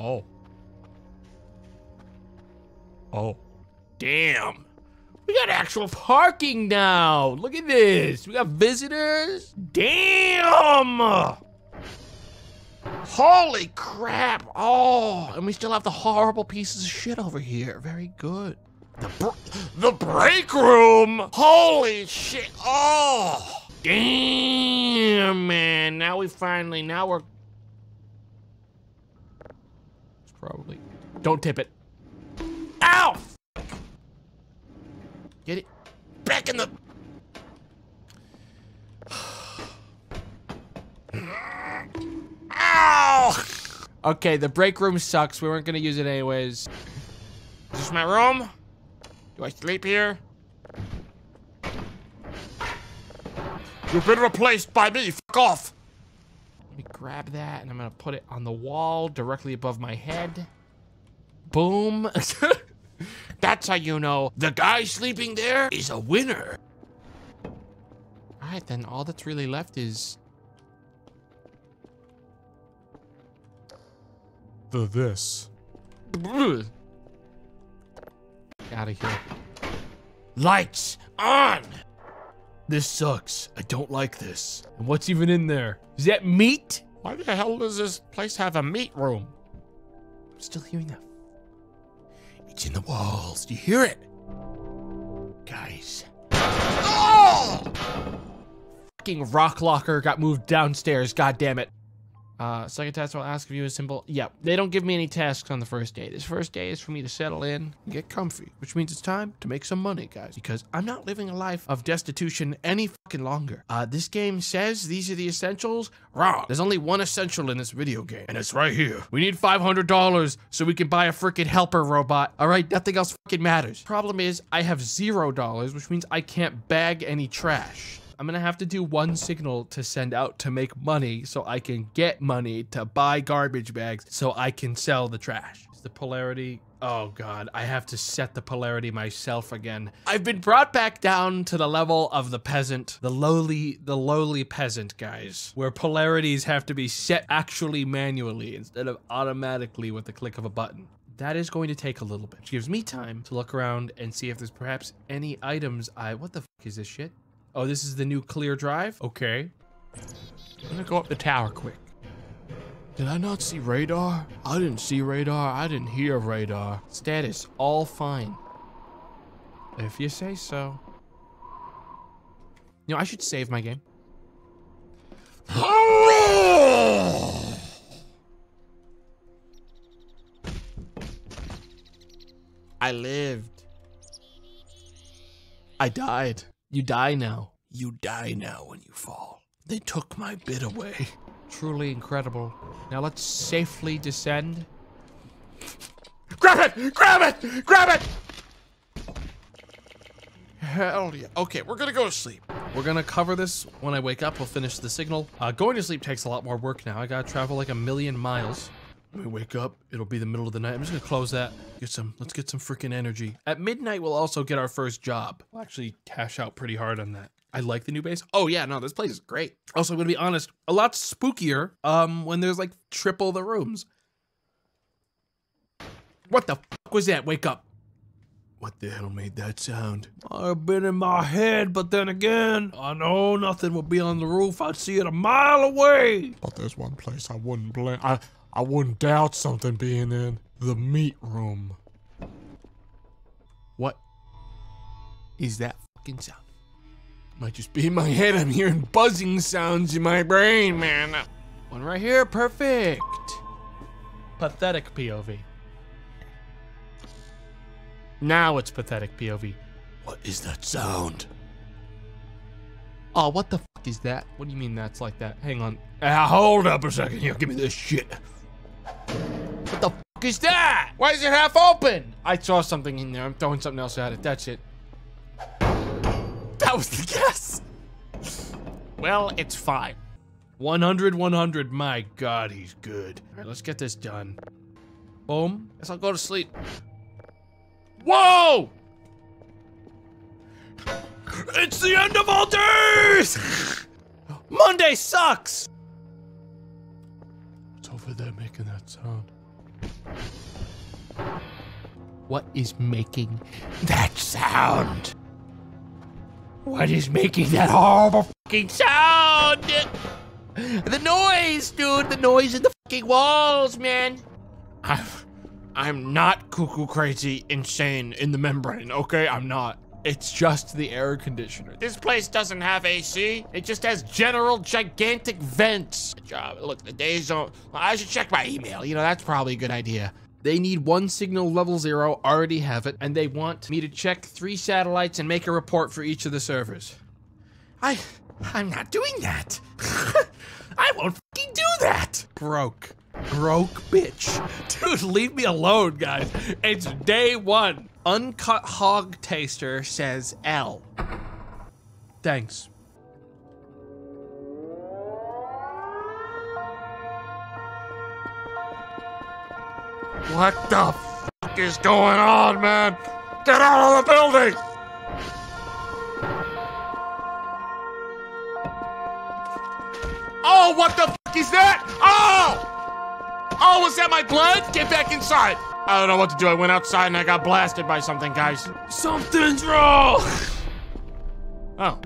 Oh. Oh. Damn. We got actual parking now. Look at this. We got visitors. Damn. Holy crap. Oh, and we still have the horrible pieces of shit over here. Very good. The, br the break room. Holy shit. Oh. Damn, man. Now we finally, now we're. It's probably. Don't tip it. Ow! Get it back in the. Ow! Okay, the break room sucks. We weren't gonna use it anyways. Is this my room? Do I sleep here? You've been replaced by me. Fuck off. Grab that and I'm gonna put it on the wall directly above my head. Boom. That's how you know the guy sleeping there is a winner. All right, then all that's really left is The this. out of here. Lights on. This sucks. I don't like this. And what's even in there? Is that meat? Why the hell does this place have a meat room? I'm still hearing that. It's in the walls. Do you hear it? Guys. Oh! Fucking rock locker got moved downstairs. God damn it. Uh, second task I'll ask of you is simple. Yep, they don't give me any tasks on the first day. This first day is for me to settle in and get comfy, which means it's time to make some money, guys, because I'm not living a life of destitution any fucking longer. Uh, this game says these are the essentials. Wrong. There's only one essential in this video game, and it's right here. We need $500 so we can buy a freaking helper robot. All right, nothing else fucking matters. Problem is, I have zero dollars, which means I can't bag any trash. I'm gonna have to do one signal to send out to make money so I can get money to buy garbage bags so I can sell the trash. Is the polarity? Oh god, I have to set the polarity myself again. I've been brought back down to the level of the peasant, the lowly, the lowly peasant guys, where polarities have to be set actually manually instead of automatically with the click of a button. That is going to take a little bit. Which gives me time to look around and see if there's perhaps any items I, what the is this shit? Oh, this is the new clear drive? Okay. I'm gonna go up the tower quick. Did I not see radar? I didn't see radar. I didn't hear radar. Status, all fine. If you say so. You know, I should save my game. I lived. I died. You die now. You die now when you fall. They took my bit away. Truly incredible. Now let's safely descend. Grab it! Grab it! Grab it! Hell yeah. Okay, we're gonna go to sleep. We're gonna cover this when I wake up. We'll finish the signal. Uh, going to sleep takes a lot more work now. I gotta travel like a million miles. We wake up, it'll be the middle of the night. I'm just gonna close that. Get some, let's get some freaking energy. At midnight, we'll also get our first job. We'll actually cash out pretty hard on that. I like the new base. Oh yeah, no, this place is great. Also, I'm gonna be honest, a lot spookier um when there's like triple the rooms. What the fuck was that? Wake up. What the hell made that sound? I've been in my head, but then again, I know nothing would be on the roof. I'd see it a mile away. But there's one place I wouldn't blame. I I wouldn't doubt something being in the meat room. What is that fucking sound? Might just be in my head. I'm hearing buzzing sounds in my brain, man. One right here, perfect. Pathetic POV. Now it's pathetic POV. What is that sound? Oh, what the fuck is that? What do you mean that's like that? Hang on. Ah, hold up a second here. Give me this shit. What the fuck is that? Why is it half open? I saw something in there. I'm throwing something else at it. That's it. That was the guess. Well, it's fine. 100, 100. My God, he's good. All right, let's get this done. Boom. Guess I'll go to sleep. Whoa! It's the end of all days! Monday sucks! It's over there making that What is making that sound? What is making that horrible fucking sound? The noise, dude. The noise in the fucking walls, man. I'm, I'm not cuckoo crazy, insane in the membrane, okay? I'm not. It's just the air conditioner. This place doesn't have AC. It just has general gigantic vents. Job. Look, the days don't. I should check my email. You know, that's probably a good idea. They need one signal level zero, already have it, and they want me to check three satellites and make a report for each of the servers. I, I'm not doing that. I won't fucking do that. Broke. Broke bitch. Dude, leave me alone, guys. It's day one. Uncut Hog Taster says L. Thanks. What the is going on, man? Get out of the building! Oh, what the is that? Oh! Oh, was that my blood? Get back inside. I don't know what to do. I went outside and I got blasted by something, guys. Something's wrong. Oh,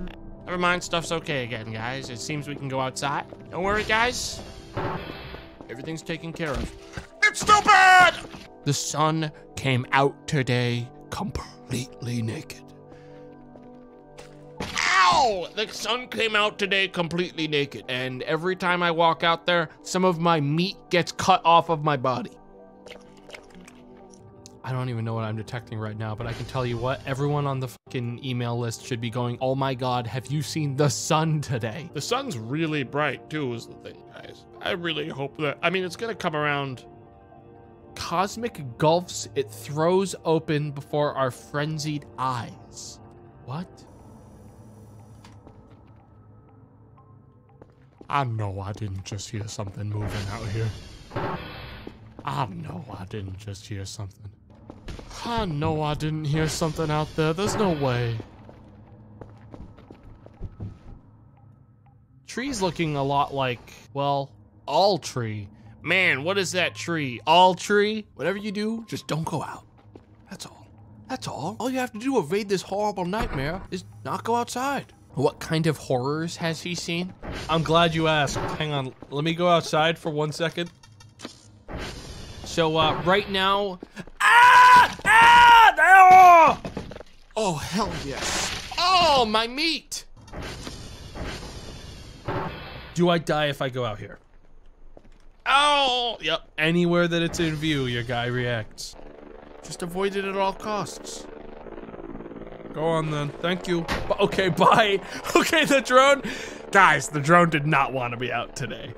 never mind. Stuff's okay again, guys. It seems we can go outside. Don't worry, guys. Everything's taken care of. It's still bad! The sun came out today completely naked. Ow! The sun came out today completely naked, and every time I walk out there, some of my meat gets cut off of my body. I don't even know what I'm detecting right now, but I can tell you what, everyone on the fucking email list should be going, oh my god, have you seen the sun today? The sun's really bright too, is the thing, guys. I really hope that, I mean, it's gonna come around. Cosmic gulfs it throws open before our frenzied eyes. What? Ah, I know I didn't just hear something moving out here. Ah, I know I didn't just hear something. Ah, I know I didn't hear something out there. There's no way. Tree's looking a lot like, well, all tree. Man, what is that tree? All tree? Whatever you do, just don't go out. That's all. That's all. All you have to do to evade this horrible nightmare is not go outside. What kind of horrors has he seen? I'm glad you asked. Hang on, let me go outside for one second. So, uh, right now... Ah! Ah! Ah! Oh, hell yes. Oh, my meat! Do I die if I go out here? Oh, yep. Anywhere that it's in view, your guy reacts. Just avoid it at all costs. Go on then. Thank you. B- Okay, bye. Okay, the drone. Guys, the drone did not want to be out today.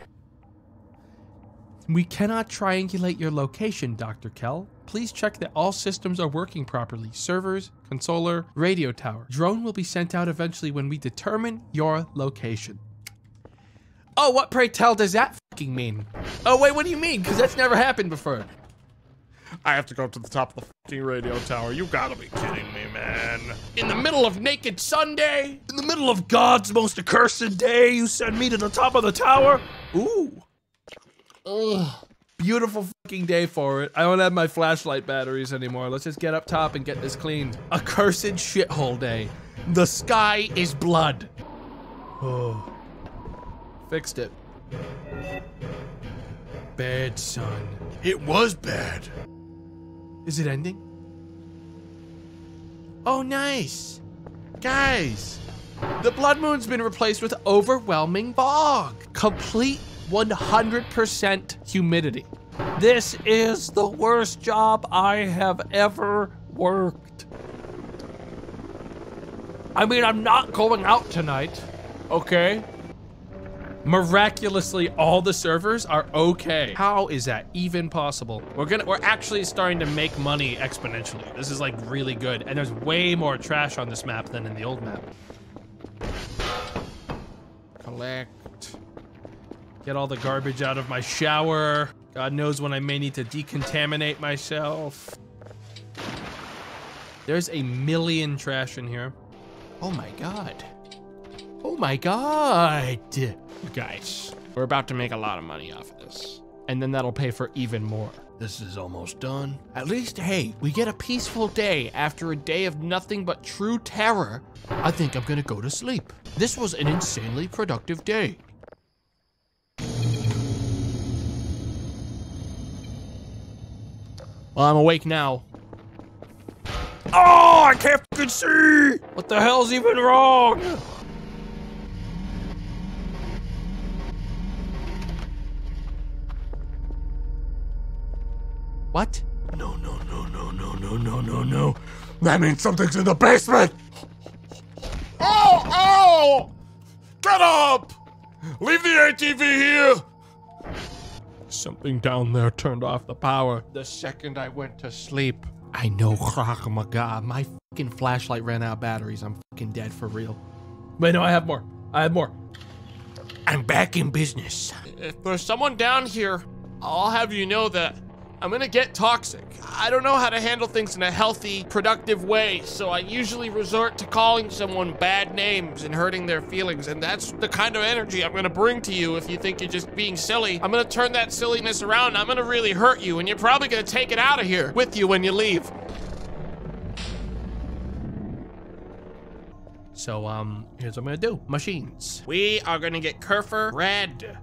We cannot triangulate your location, Dr. Kel. Please check that all systems are working properly. Servers, consoler, radio tower. Drone will be sent out eventually when we determine your location. Oh, what pray tell does that fucking mean? Oh, wait, what do you mean? Because that's never happened before. I have to go up to the top of the fucking radio tower. You gotta be kidding me, man. In the middle of Naked Sunday? In the middle of God's most accursed day, you send me to the top of the tower? Ooh. Ugh. Beautiful fucking day for it. I don't have my flashlight batteries anymore. Let's just get up top and get this cleaned. Accursed shithole day. The sky is blood. Oh. Fixed it. Bad son. It was bad. Is it ending? Oh, nice. Guys, the Blood Moon's been replaced with overwhelming fog. Complete 100% humidity. This is the worst job I have ever worked. I mean, I'm not going out tonight, okay? Miraculously, all the servers are okay. How is that even possible? We're gonna, we're actually starting to make money exponentially. This is like really good. And there's way more trash on this map than in the old map. Collect. Get all the garbage out of my shower. God knows when I may need to decontaminate myself. There's a million trash in here. Oh my god. Oh my god. You guys, we're about to make a lot of money off of this. and then that'll pay for even more. This is almost done. At least, hey, we get a peaceful day after a day of nothing but true terror. I think I'm gonna go to sleep. This was an insanely productive day. Well, I'm awake now. Oh, I can't fucking see! What the hell's even wrong? What? No, no, no, no, no, no, no, no, no. That means something's in the basement! Oh, oh! Get up! Leave the ATV here! Something down there turned off the power the second I went to sleep. I know, oh my god, my fucking flashlight ran out of batteries. I'm fucking dead for real. Wait, no, I have more. I have more. I'm back in business. If there's someone down here, I'll have you know that I'm gonna get toxic. I don't know how to handle things in a healthy, productive way, so I usually resort to calling someone bad names and hurting their feelings, and that's the kind of energy I'm gonna bring to you if you think you're just being silly. I'm gonna turn that silliness around, I'm gonna really hurt you, and you're probably gonna take it out of here with you when you leave. So, um, here's what I'm gonna do. Machines. We are gonna get Kerfur red.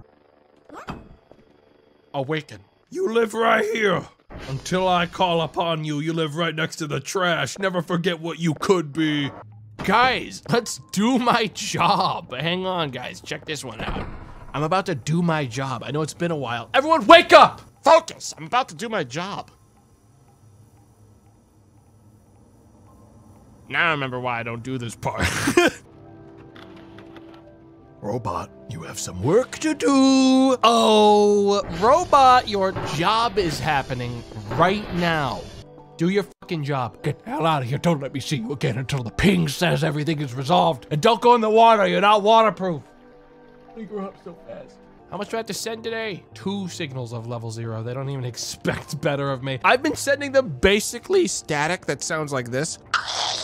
Awaken. You live right here. Until I call upon you, you live right next to the trash. Never forget what you could be. Guys, let's do my job. Hang on, guys. Check this one out. I'm about to do my job. I know it's been a while. Everyone, wake up! Focus! I'm about to do my job. Now I remember why I don't do this part. Robot, you have some work to do. Oh, Robot, your job is happening right now. Do your fucking job. Get the hell out of here. Don't let me see you again until the ping says everything is resolved. And don't go in the water. You're not waterproof. We grew up so fast. How much do I have to send today? Two signals of level zero. They don't even expect better of me. I've been sending them basically static that sounds like this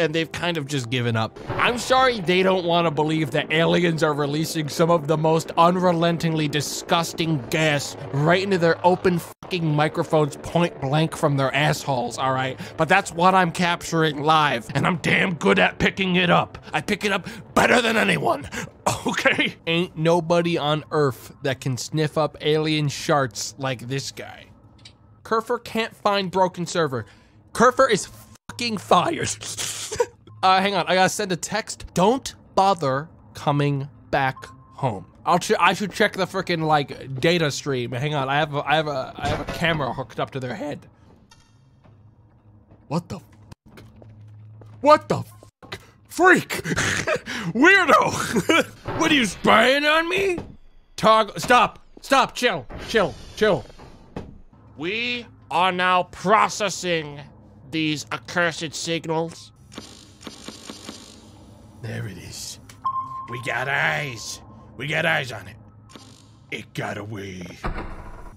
and they've kind of just given up. I'm sorry they don't want to believe that aliens are releasing some of the most unrelentingly disgusting gas right into their open fucking microphones point blank from their assholes, all right? But that's what I'm capturing live, and I'm damn good at picking it up. I pick it up better than anyone, okay? Ain't nobody on Earth that can sniff up alien sharts like this guy. Kerfur can't find broken server. Kerfur is fucking fired. uh, hang on, I gotta send a text. Don't bother coming back home. I'll I should check the freaking like data stream. Hang on, I have a, I have a I have a camera hooked up to their head. What the? Fuck? What the? Fuck? Freak! Weirdo! what are you spying on me? Tog, stop, stop, chill, chill, chill. We are now processing these accursed signals? There it is. We got eyes. We got eyes on it. It got away.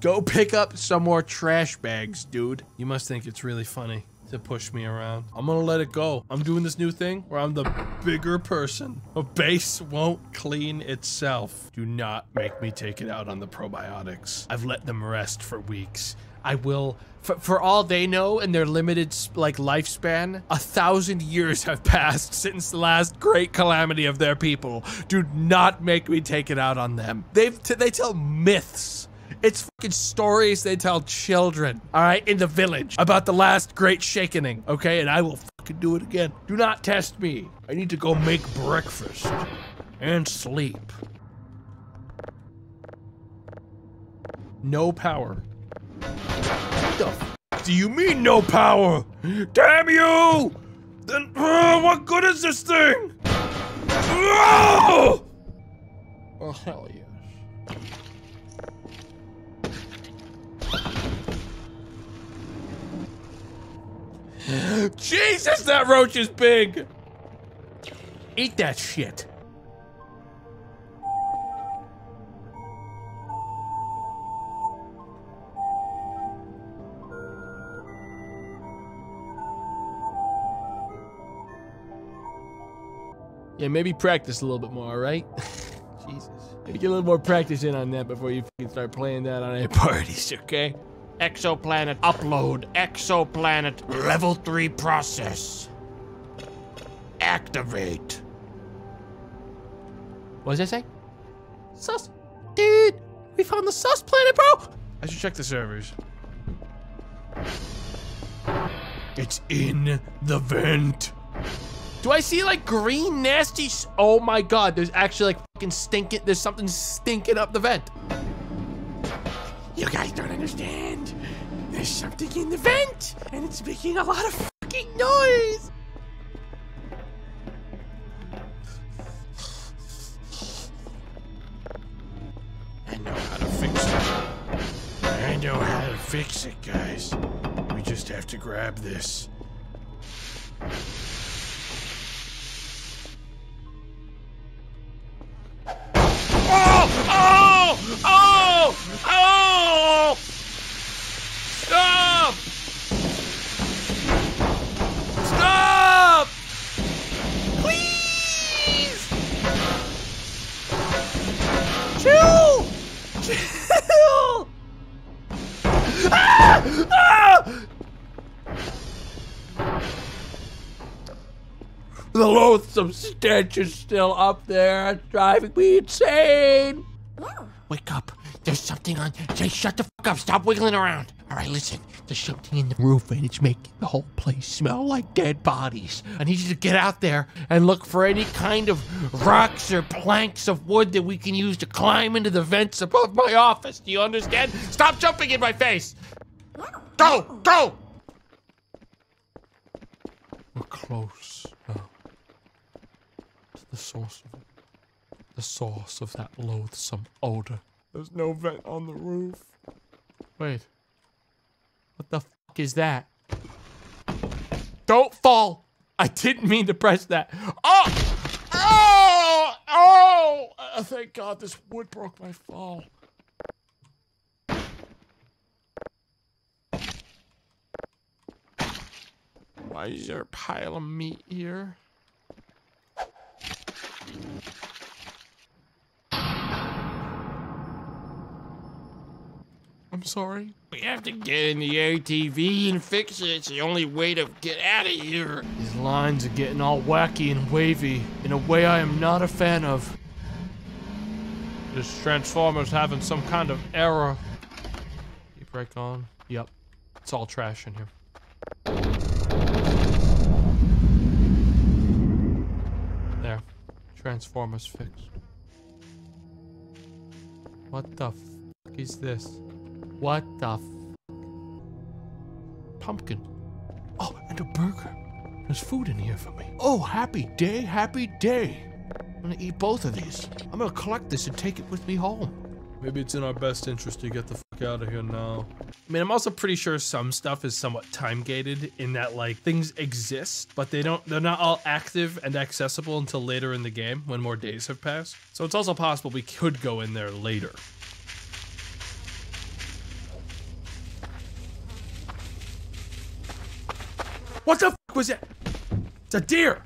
Go pick up some more trash bags, dude. You must think it's really funny to push me around. I'm gonna let it go. I'm doing this new thing where I'm the bigger person. A base won't clean itself. Do not make me take it out on the probiotics. I've let them rest for weeks. I will, for, for all they know in their limited like lifespan, a thousand years have passed since the last great calamity of their people. Do not make me take it out on them. They've they tell myths. It's fucking stories they tell children, all right, in the village about the last great shakening, okay? And I will fucking do it again. Do not test me. I need to go make breakfast and sleep. No power. What the f do you mean no power? Damn you! Then uh, what good is this thing? Oh, oh hell yes. Jesus, that roach is big! Eat that shit. Yeah, maybe practice a little bit more, right? Jesus. Maybe get a little more practice in on that before you fucking start playing that on any parties, okay? Exoplanet upload. Exoplanet level 3 process. Activate. What does that say? Sus. Dude, we found the sus planet, bro. I should check the servers. It's in the vent. Do I see like green nasty? Oh my god, there's actually like fucking stinking. There's something stinking up the vent. You guys don't understand. There's something in the vent, and it's making a lot of fucking noise. I know how to fix it. I know how to fix it, guys. We just have to grab this. Oh! Oh! Oh! Stop! Stop! Please! Chill! Chill! Ah! Ah! The loathsome stench is still up there. It's driving me insane. Wake up. There's something on. Jay, shut the fuck up. Stop wiggling around. All right, listen. There's something in the roof and it's making the whole place smell like dead bodies. I need you to get out there and look for any kind of rocks or planks of wood that we can use to climb into the vents above my office. Do you understand? Stop jumping in my face. Go, go. We're close now to the source of it. The source of that loathsome odor. There's no vent on the roof. Wait. What the fuck is that? Don't fall! I didn't mean to press that. Oh! Oh! Oh! Uh, thank God this wood broke my fall. Why is there a pile of meat here? I'm sorry. We have to get in the ATV and fix it. It's the only way to get out of here. These lines are getting all wacky and wavy in a way I am not a fan of. This transformer's having some kind of error. You brake on. Yep. It's all trash in here. There. Transformer's fixed. What the f is this? What the f Pumpkin. Oh, and a burger. There's food in here for me. Oh, happy day, happy day. I'm gonna eat both of these. I'm gonna collect this and take it with me home. Maybe it's in our best interest to get the fuck out of here now. I mean, I'm also pretty sure some stuff is somewhat time gated in that like things exist, but they don't they're not all active and accessible until later in the game when more days have passed. So it's also possible we could go in there later. What the fuck was that? It's a deer.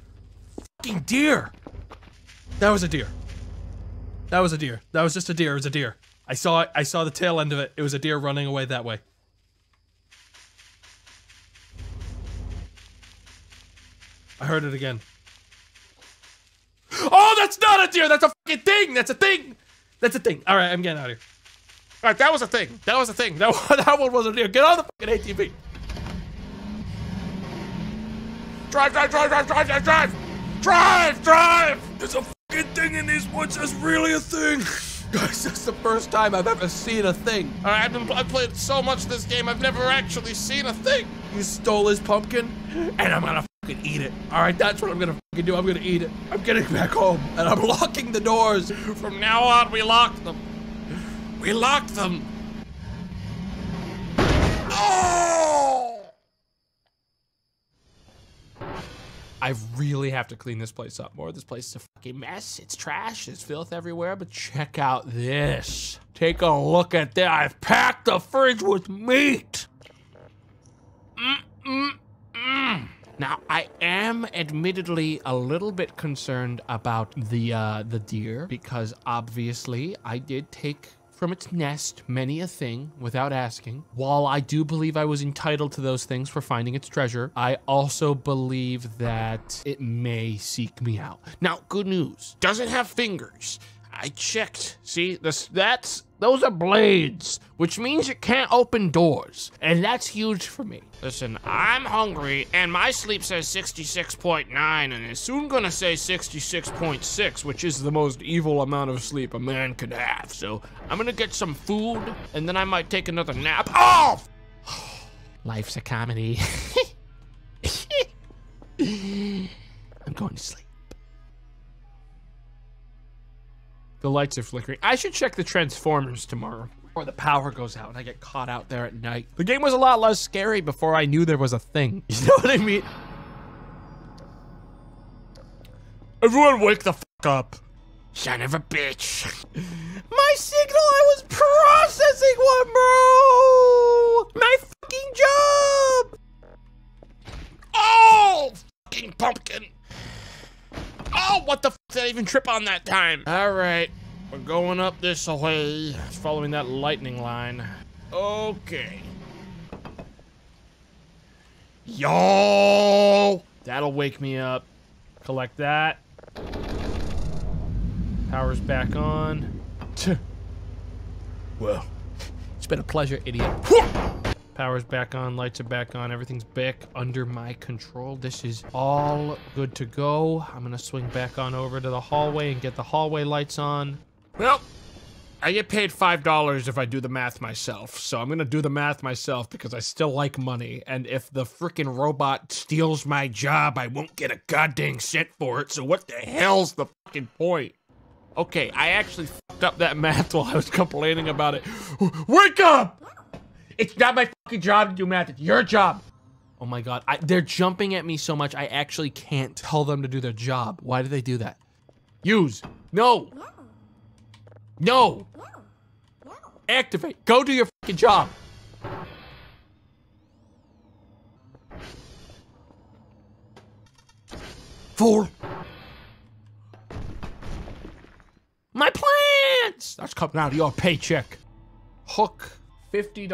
Fucking deer. That was a deer. That was a deer. That was just a deer. It was a deer. I saw it. I saw the tail end of it. It was a deer running away that way. I heard it again. Oh, that's not a deer. That's a fucking thing. That's a thing. That's a thing. All right, I'm getting out of here. All right, that was a thing. That was a thing. That that one was a deer. Get on the fucking ATV. Drive, drive, drive, drive, drive, drive, drive! Drive, drive! There's a fucking thing in these woods that's really a thing! Guys, that's the first time I've ever seen a thing. All right, I've, been, I've played so much this game, I've never actually seen a thing. You stole his pumpkin, and I'm gonna fucking eat it. All right, that's what I'm gonna fucking do. I'm gonna eat it. I'm getting back home, and I'm locking the doors. From now on, we lock them. We lock them. Oh! I really have to clean this place up more. This place is a fucking mess. It's trash. There's filth everywhere. But check out this. Take a look at that. I've packed the fridge with meat. Mm, mm, mm. Now, I am admittedly a little bit concerned about the uh, the deer because obviously I did take from its nest many a thing without asking. While I do believe I was entitled to those things for finding its treasure, I also believe that it may seek me out. Now, good news. Doesn't have fingers. I checked. See, this that's those are blades, which means it can't open doors, and that's huge for me. Listen, I'm hungry, and my sleep says 66.9, and it's soon gonna say 66.6, which is the most evil amount of sleep a man could have. So I'm gonna get some food, and then I might take another nap. Oh! Life's a comedy. I'm going to sleep. The lights are flickering. I should check the transformers tomorrow. Or the power goes out and I get caught out there at night. The game was a lot less scary before I knew there was a thing. You know what I mean? Everyone wake the fuck up. Son of a bitch. My signal, I was processing one, bro! My fucking job! Oh, fucking pumpkin. Oh, what the f did I even trip on that time? All right, we're going up this way, following that lightning line. Okay. Yo! That'll wake me up. Collect that. Power's back on. Well, it's been a pleasure, idiot. Power's back on, lights are back on, everything's back under my control. This is all good to go. I'm gonna swing back on over to the hallway and get the hallway lights on. Well, I get paid $5 if I do the math myself, so I'm gonna do the math myself because I still like money, and if the freaking robot steals my job, I won't get a goddamn cent for it, so what the hell's the fucking point? Okay, I actually fucked up that math while I was complaining about it. Wake up! It's not my fucking job to do math. It's your job. Oh my god, I, they're jumping at me so much I actually can't tell them to do their job. Why do they do that? Use. No. No. Activate. Go do your fucking job. Four. My plants! That's coming out of your paycheck. Hook. $50.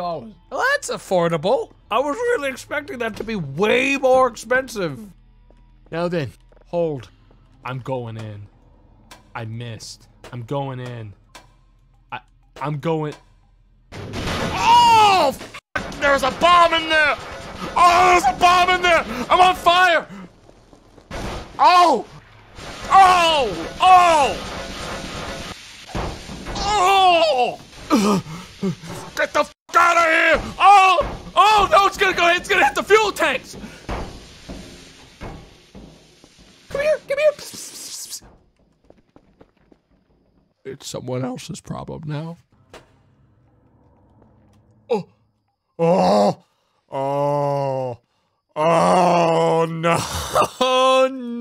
Well, that's affordable. I was really expecting that to be way more expensive. Now then, hold. I'm going in. I missed. I'm going in. I, I'm going. Oh! F there's a bomb in there! Oh, there's a bomb in there! I'm on fire! Oh! Oh! Oh! Oh! Get the f out of here! Oh! Oh, no, it's gonna go, it's gonna hit the fuel tanks! Come here, come here! It's someone else's problem now. Oh! Oh! Oh! Oh no!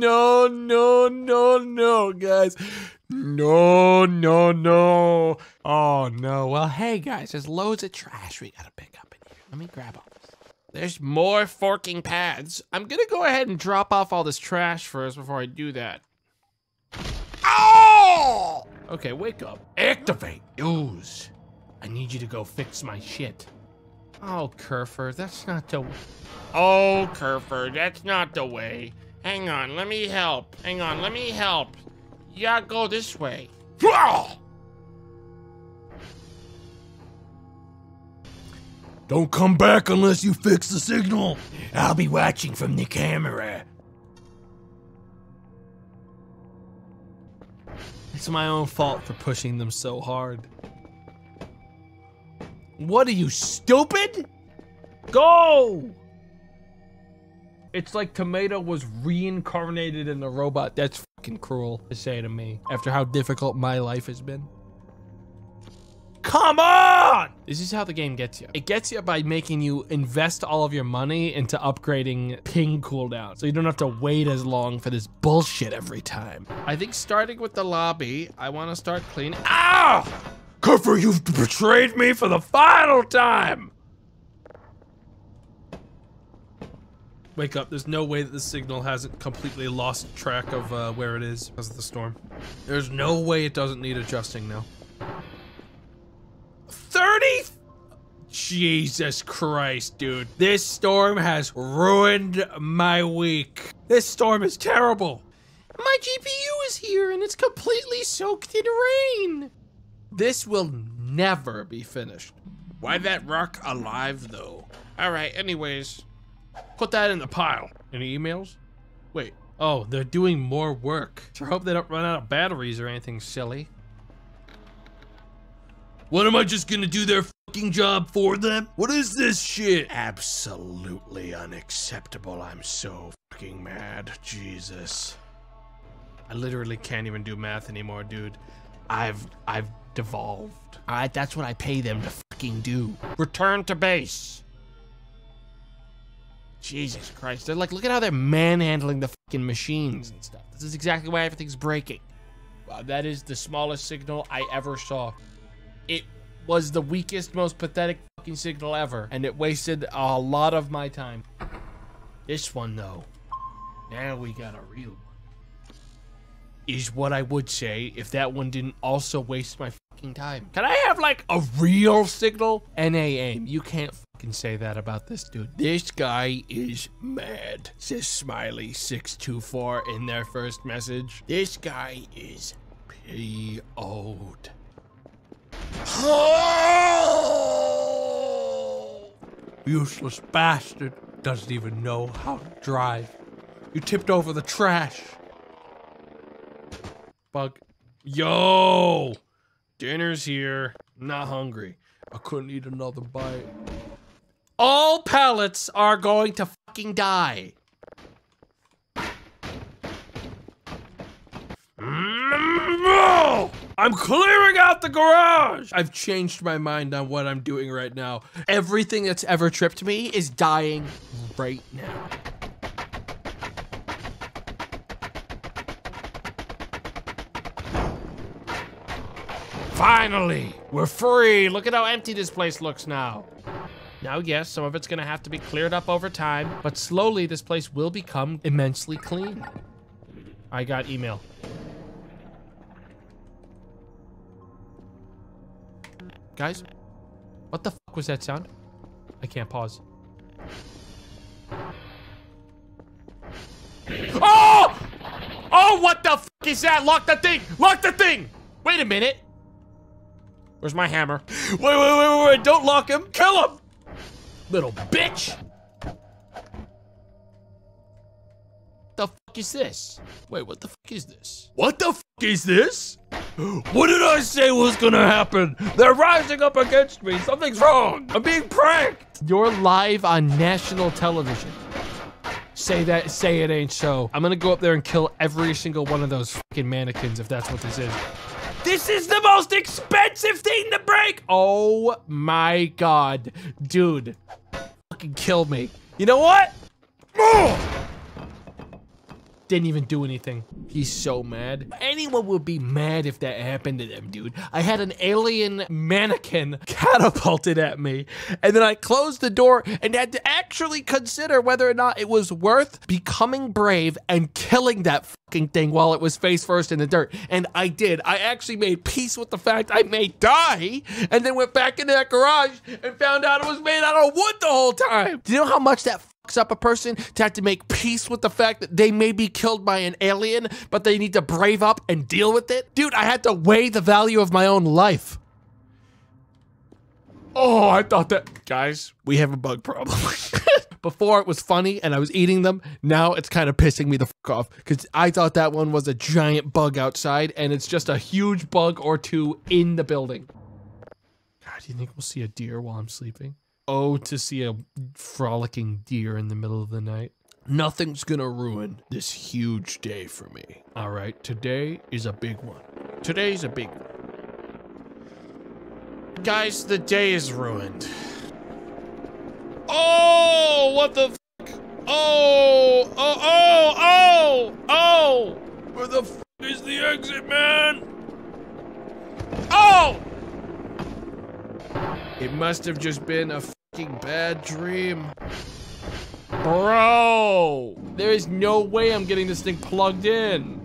No, no, no, no, guys. No, no, no. Oh no. Well, hey guys, there's loads of trash we gotta pick up in here. Let me grab all this. There's more forking pads. I'm gonna go ahead and drop off all this trash first before I do that. Oh! Okay, wake up. Activate. Use. I need you to go fix my shit. Oh, Kerfur, that's not the... Oh, Kerfur, that's not the way. Hang on, let me help. Hang on, let me help. Yeah, go this way. Don't come back unless you fix the signal. I'll be watching from the camera. It's my own fault for pushing them so hard. What are you, stupid? Go! It's like Tomato was reincarnated in the robot. That's fucking cruel to say to me after how difficult my life has been. Come on! This is how the game gets you. It gets you by making you invest all of your money into upgrading ping cooldown. So you don't have to wait as long for this bullshit every time. I think starting with the lobby, I want to start cleaning. Ah! Kerfur, you've betrayed me for the final time! Wake up. There's no way that the signal hasn't completely lost track of uh, where it is because of the storm. There's no way it doesn't need adjusting now. 30? Jesus Christ, dude. This storm has ruined my week. This storm is terrible. My GPU is here and it's completely soaked in rain. This will never be finished. Why that rock alive though? Alright, anyways. Put that in the pile. Any emails? Wait. Oh, they're doing more work. So I hope they don't run out of batteries or anything silly. What am I just gonna do their fucking job for them? What is this shit? Absolutely unacceptable. I'm so fucking mad. Jesus. I literally can't even do math anymore, dude. I've I've devolved. Alright, that's what I pay them to fucking do. Return to base. Jesus Christ. They're like, look at how they're manhandling the fucking machines and stuff. This is exactly why everything's breaking. Wow, that is the smallest signal I ever saw. It was the weakest, most pathetic fucking signal ever, and it wasted a lot of my time. This one, though, now we got a real one. Is what I would say if that one didn't also waste my fucking time. Can I have, like, a real signal? NAAIM, you can't fucking say that about this dude. This guy is mad, says Smiley624 in their first message. This guy is PO'd. Useless bastard doesn't even know how to drive. You tipped over the trash. Bug. Yo! Dinner's here. I'm not hungry. I couldn't eat another bite. All pallets are going to fucking die. No! I'm clearing out the garage! I've changed my mind on what I'm doing right now. Everything that's ever tripped me is dying right now. Finally, we're free. Look at how empty this place looks now. Now, yes, some of it's gonna have to be cleared up over time, but slowly this place will become immensely clean. I got email. Guys, what the fuck was that sound? I can't pause. Oh! Oh, what the fuck is that? Lock the thing! Lock the thing! Wait a minute. Where's my hammer? Wait, wait, wait, wait, wait. Don't lock him. Kill him. Little bitch. What the fuck is this? Wait, what the fuck is this? What the fuck is this? What did I say was gonna happen? They're rising up against me. Something's wrong. I'm being pranked. You're live on national television. Say that, say it ain't so. I'm gonna go up there and kill every single one of those fucking mannequins if that's what this is. This is the most expensive thing to break! Oh my god. Dude. Fucking kill me. You know what? Didn't even do anything. He's so mad. Anyone would be mad if that happened to them, dude. I had an alien mannequin catapulted at me, and then I closed the door and had to actually consider whether or not it was worth becoming brave and killing that fucking thing while it was face first in the dirt. And I did. I actually made peace with the fact I may die, and then went back into that garage and found out it was made out of wood the whole time. Do you know how much that up a person to have to make peace with the fact that they may be killed by an alien, but they need to brave up and deal with it? Dude, I had to weigh the value of my own life. Oh, I thought that. Guys, we have a bug problem. Before it was funny and I was eating them. Now it's kind of pissing me the fuck off because I thought that one was a giant bug outside and it's just a huge bug or two in the building. God, do you think we'll see a deer while I'm sleeping? Oh, to see a frolicking deer in the middle of the night. Nothing's gonna ruin this huge day for me. All right, today is a big one. Today's a big one. Guys, the day is ruined. Oh, what the f- Oh, oh, oh, oh, oh! Where the f is the exit, man? Oh! It must have just been a fucking bad dream. Bro, there is no way I'm getting this thing plugged in.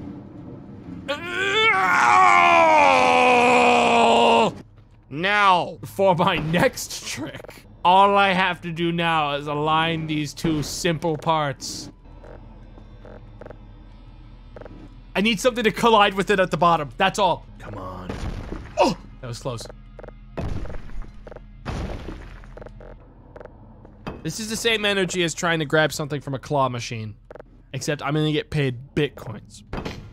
Now, for my next trick, all I have to do now is align these two simple parts. I need something to collide with it at the bottom. That's all. Come on. Oh, that was close. This is the same energy as trying to grab something from a claw machine. Except I'm gonna get paid bitcoins.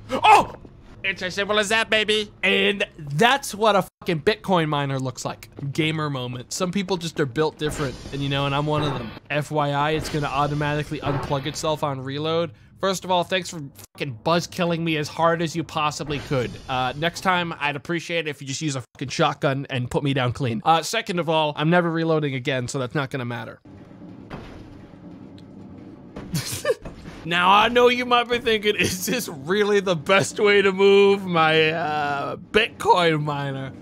Oh! It's as simple as that, baby. And that's what a fucking Bitcoin miner looks like. Gamer moment. Some people just are built different, and you know, and I'm one of them. FYI, it's gonna automatically unplug itself on reload. First of all, thanks for fucking buzz killing me as hard as you possibly could. Uh, next time, I'd appreciate it if you just use a fucking shotgun and put me down clean. Uh, second of all, I'm never reloading again, so that's not gonna matter. Now I know you might be thinking, is this really the best way to move my uh, Bitcoin miner?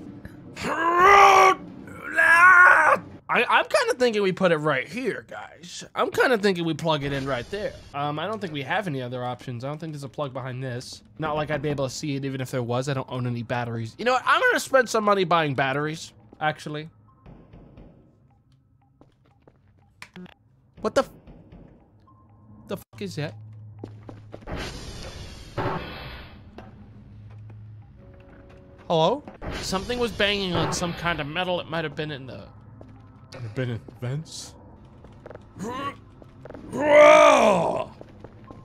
I, I'm kind of thinking we put it right here, guys. I'm kind of thinking we plug it in right there. Um, I don't think we have any other options. I don't think there's a plug behind this. Not like I'd be able to see it even if there was. I don't own any batteries. You know what? I'm gonna spend some money buying batteries, actually. What the? The fuck is that? Hello? Something was banging on some kind of metal. It might have been in the. Could have been in vents.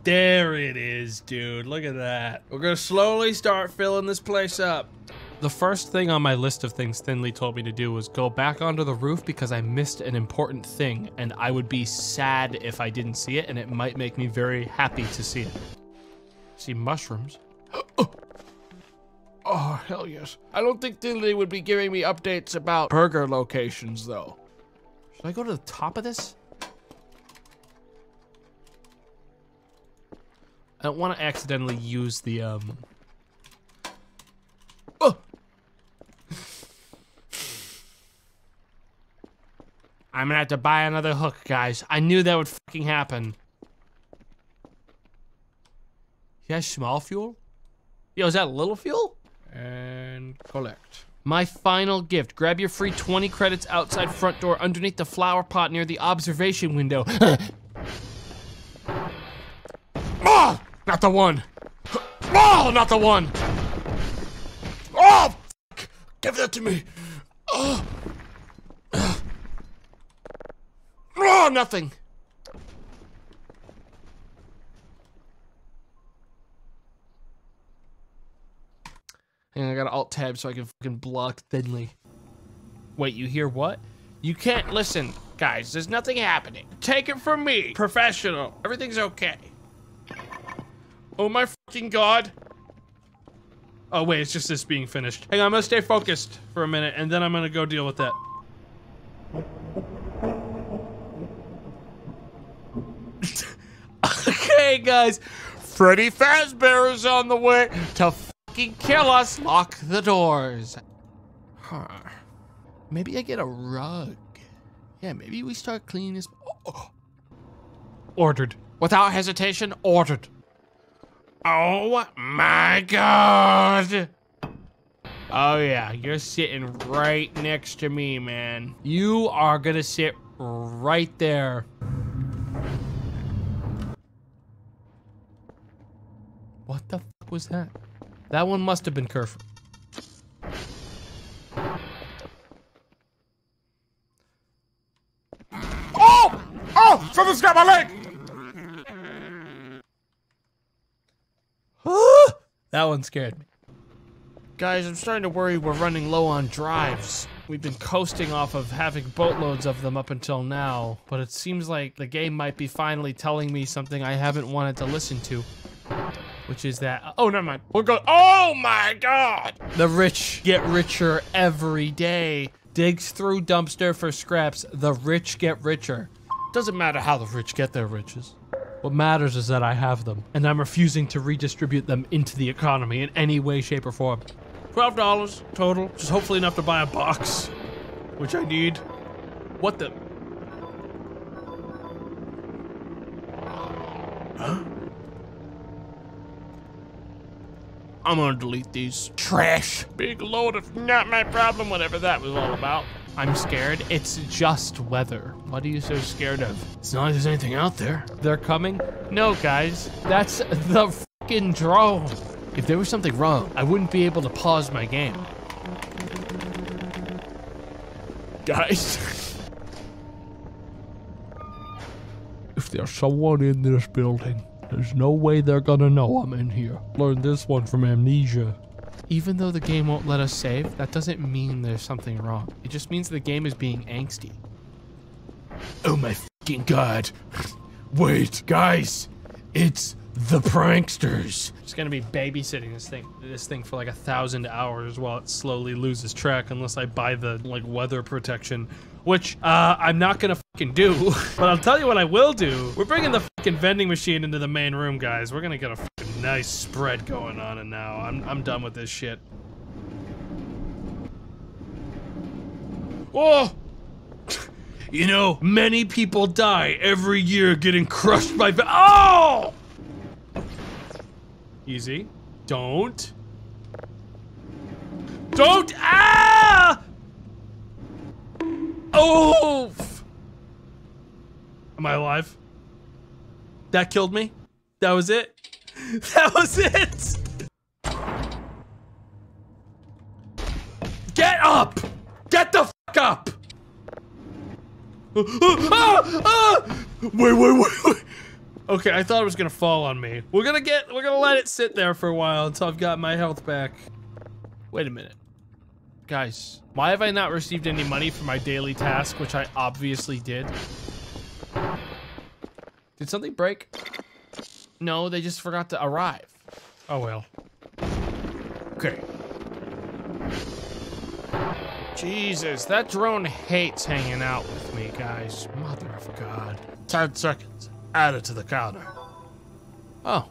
There it is, dude. Look at that. We're gonna slowly start filling this place up. The first thing on my list of things Thinly told me to do was go back onto the roof because I missed an important thing, and I would be sad if I didn't see it, and it might make me very happy to see it. See mushrooms. Oh, hell yes. I don't think Thinly would be giving me updates about burger locations, though. Should I go to the top of this? I don't want to accidentally use the, um... Oh! I'm gonna have to buy another hook, guys. I knew that would fucking happen. He has small fuel? Yo, is that little fuel? And collect. My final gift. Grab your free 20 credits outside front door underneath the flower pot near the observation window. Oh, not the one. Oh, not the one. Oh, fuck. give that to me. Oh, oh nothing. And I got alt tab so I can fucking block thinly. Wait, you hear what? You can't listen, guys. There's nothing happening. Take it from me, professional. Everything's okay. Oh my fucking god. Oh wait, it's just this being finished. Hang on, I'm gonna stay focused for a minute and then I'm gonna go deal with that. okay, guys. Freddy Fazbear is on the way to fucking kill us. Lock the doors. Huh. Maybe I get a rug. Yeah, maybe we start cleaning this. Oh. Ordered. Without hesitation, ordered. Oh my god. Oh yeah, you're sitting right next to me, man. You are gonna sit right there. What the fuck was that? That one must have been Kerf. Oh! Oh! Something's got my leg! that one scared me. Guys, I'm starting to worry we're running low on drives. We've been coasting off of having boatloads of them up until now, but it seems like the game might be finally telling me something I haven't wanted to listen to. Which is that, oh, never mind. We're going, oh my god! The rich get richer every day. Digs through dumpster for scraps. The rich get richer. Doesn't matter how the rich get their riches. What matters is that I have them, and I'm refusing to redistribute them into the economy in any way, shape, or form. $12 total, just hopefully enough to buy a box, which I need. What the? I'm gonna delete these. Trash. Big load of not my problem, whatever that was all about. I'm scared. It's just weather. What are you so scared of? It's not like there's anything out there. They're coming? No, guys. That's the fucking drone. If there was something wrong, I wouldn't be able to pause my game. Guys. If there's someone in this building, there's no way they're gonna know I'm in here. Learned this one from Amnesia. Even though the game won't let us save, that doesn't mean there's something wrong. It just means the game is being angsty. Oh my fucking god. Wait, guys. It's the pranksters. Just gonna be babysitting this thing, this thing for like a thousand hours while it slowly loses track, unless I buy the like weather protection, which uh, I'm not gonna fucking do. but I'll tell you what I will do. We're bringing the fucking vending machine into the main room, guys. We're gonna get a nice spread going on, and now I'm I'm done with this shit. Oh, You know, many people die every year getting crushed by. Oh! Easy. Don't. Don't. Ah! Oh! Am I alive? That killed me? That was it? That was it! Get up! Get the fuck up! Ah! Ah! Wait, wait, wait, wait. Okay, I thought it was gonna fall on me. We're gonna get, we're gonna let it sit there for a while until I've got my health back. Wait a minute. Guys, why have I not received any money for my daily task, which I obviously did? Did something break? No, they just forgot to arrive. Oh well. Okay. Jesus, that drone hates hanging out with me, guys. Mother of God. 10 seconds. Add it to the counter. Oh.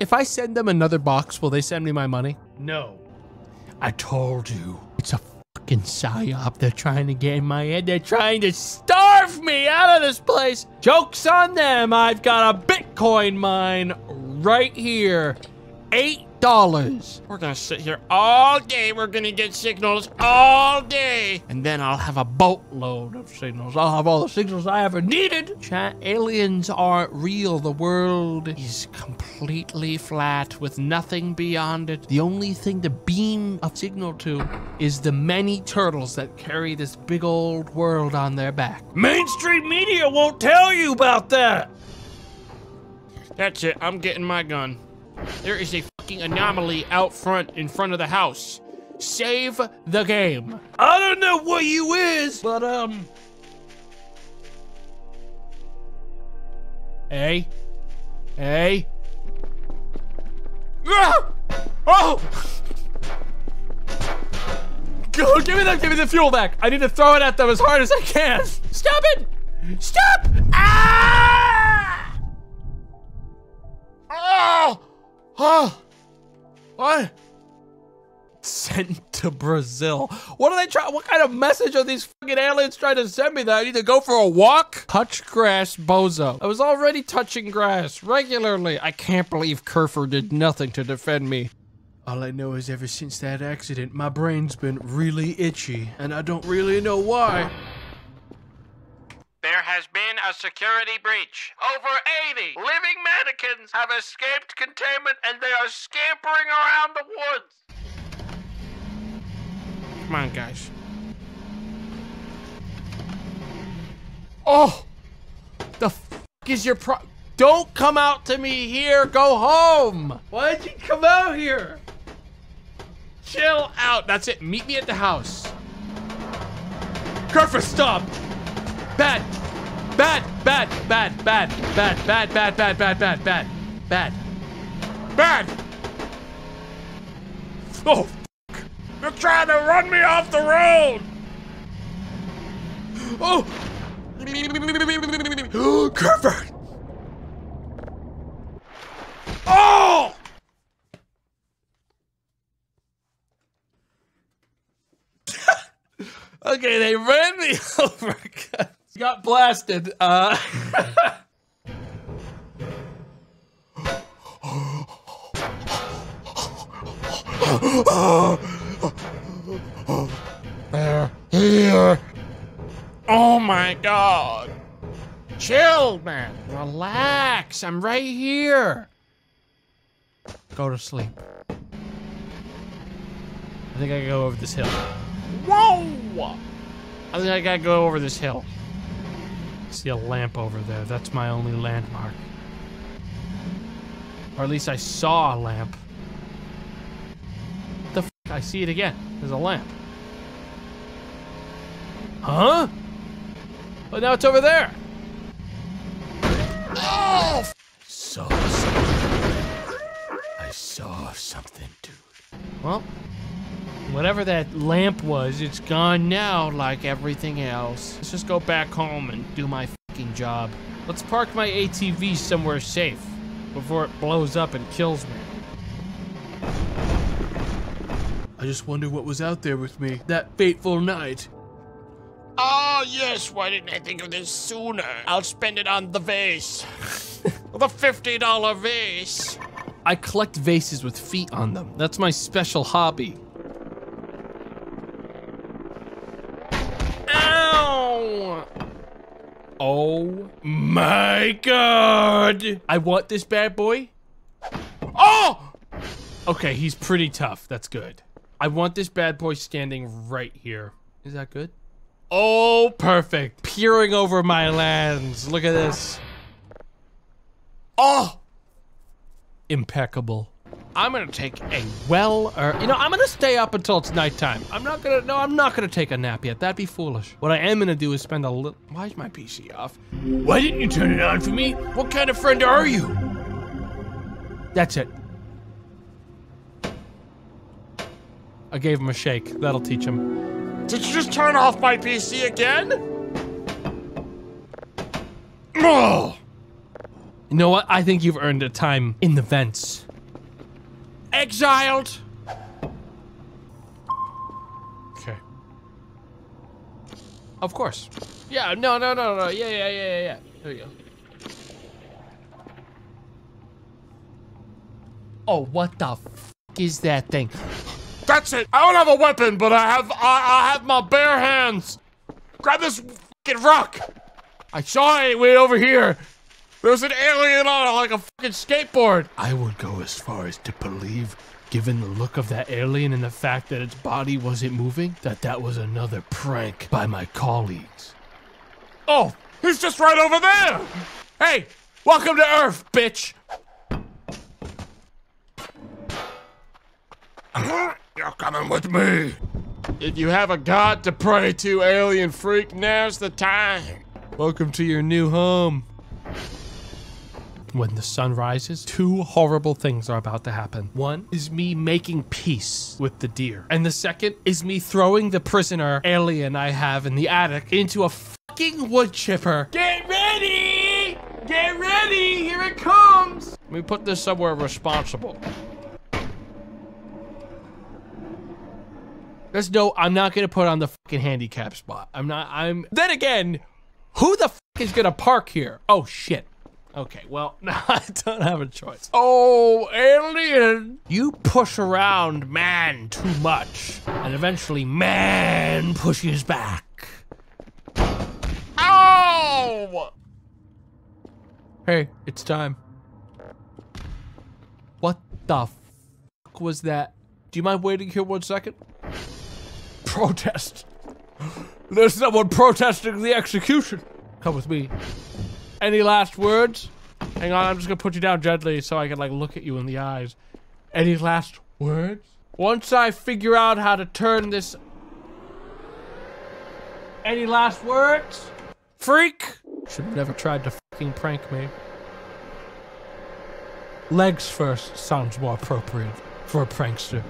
If I send them another box, will they send me my money? No. I told you. It's a fucking psyop. They're trying to get in my head. They're trying to starve me out of this place. Joke's on them. I've got a Bitcoin mine right here. Eight dollars. we're gonna sit here all day. We're gonna get signals all day. And then I'll have a boatload of signals. I'll have all the signals I ever needed. Chat, aliens aren't real. The world is completely flat with nothing beyond it. The only thing to beam a signal to is the many turtles that carry this big old world on their back. Mainstream media won't tell you about that. That's it. I'm getting my gun. There is a fucking anomaly out front in front of the house. Save the game. I don't know what you is, but um. Hey. Hey. Ah! Oh! Go, give me the, give me the fuel back. I need to throw it at them as hard as I can. Stop it! Stop! Ah! Oh! Oh! What? Sent to Brazil. What are they trying? What kind of message are these fucking aliens trying to send me that I need to go for a walk? Touch grass, bozo. I was already touching grass regularly. I can't believe Kerfur did nothing to defend me. All I know is ever since that accident, my brain's been really itchy, and I don't really know why. There has been a security breach. Over 80 living mannequins have escaped containment and they are scampering around the woods. Come on, guys. Oh, the f is your pro? Don't come out to me here. Go home. Why'd you come out here? Chill out. That's it. Meet me at the house. Kerfur, stop! Bad. Bad. Bad. Bad. Bad. Bad. Bad. Bad. Bad. Bad. Bad. Bad. Bad. Bad. Oh, You're trying to run me off the road. Oh. Kerfur. Oh! Okay, they ran me over. Got blasted. Uh. They're here. Oh my god. Chill, man. Relax. I'm right here. Go to sleep. I think I gotta go over this hill. Whoa! I think I gotta go over this hill. See a lamp over there. That's my only landmark. Or at least I saw a lamp. The f I see it again. There's a lamp. Huh? But now it's over there. Oh! Saw something. I saw something, dude. Well, whatever that lamp was, it's gone now like everything else. Let's just go back home and do my fucking job. Let's park my ATV somewhere safe before it blows up and kills me. I just wonder what was out there with me that fateful night. Oh, yes. Why didn't I think of this sooner? I'll spend it on the vase. the $50 vase. I collect vases with feet on them. That's my special hobby. Oh my god! I want this bad boy. Oh! Okay, he's pretty tough. That's good. I want this bad boy standing right here. Is that good? Oh, perfect. Peering over my lands. Look at this. Oh! Impeccable. I'm gonna take a well, or you know, I'm gonna stay up until it's nighttime. I'm not gonna. No, I'm not gonna take a nap yet. That'd be foolish. What I am gonna do is spend a little. Why is my PC off? Why didn't you turn it on for me? What kind of friend are you? That's it. I gave him a shake. That'll teach him. Did you just turn off my PC again? Oh! You know what? I think you've earned a time in the vents. Exiled. Okay. Of course. Yeah, no, no, no, no. Yeah, yeah, yeah, yeah, yeah. There you go. Oh, what the f is that thing? That's it. I don't have a weapon, but I have I, I have my bare hands. Grab this fucking rock. I saw it way over here. There's an alien on it like a fucking skateboard. I would go as far as to believe, given the look of that alien and the fact that its body wasn't moving, that that was another prank by my colleagues. Oh, he's just right over there. Hey, welcome to Earth, bitch. You're coming with me. If you have a god to pray to, alien freak, now's the time. Welcome to your new home. When the sun rises, two horrible things are about to happen. One is me making peace with the deer, and the second is me throwing the prisoner alien I have in the attic into a fucking wood chipper. Get ready! Get ready! Here it comes! Let me put this somewhere responsible. There's no, I'm not gonna put on the fucking handicap spot. I'm not, I'm, then again, who the fuck is gonna park here? Oh shit. Okay, well, no, I don't have a choice. Oh, alien! You push around man too much, and eventually man pushes back. Ow! Hey, it's time. What the fuck was that? Do you mind waiting here one second? Protest. There's someone protesting the execution. Come with me. Any last words? Hang on, I'm just gonna put you down gently so I can like look at you in the eyes. Any last words? Once I figure out how to turn this. Any last words? Freak! Should have never tried to fucking prank me. Legs first sounds more appropriate for a prankster.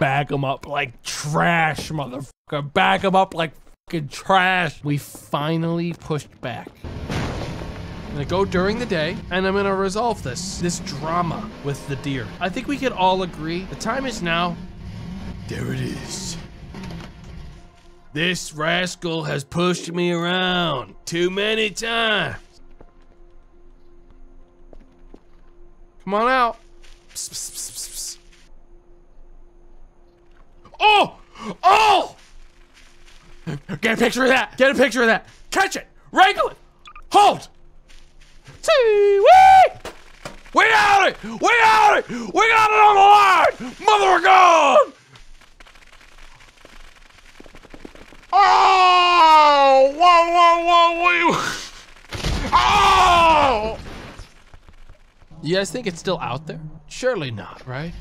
Bag them up like trash, motherfucker. Bag them up like fucking trash. We finally pushed back. I'm gonna go during the day and I'm gonna resolve this, this drama with the deer. I think we can all agree the time is now. There it is. This rascal has pushed me around too many times. Come on out. Psst, psst, psst. Oh! Oh! Get a picture of that. Get a picture of that. Catch it. Wrangle it. Hold. See, wee! We got it! We got it! We got it on the line! Mother of God! Oh! Whoa, whoa, whoa, whoa! Oh! You guys think it's still out there? Surely not, right?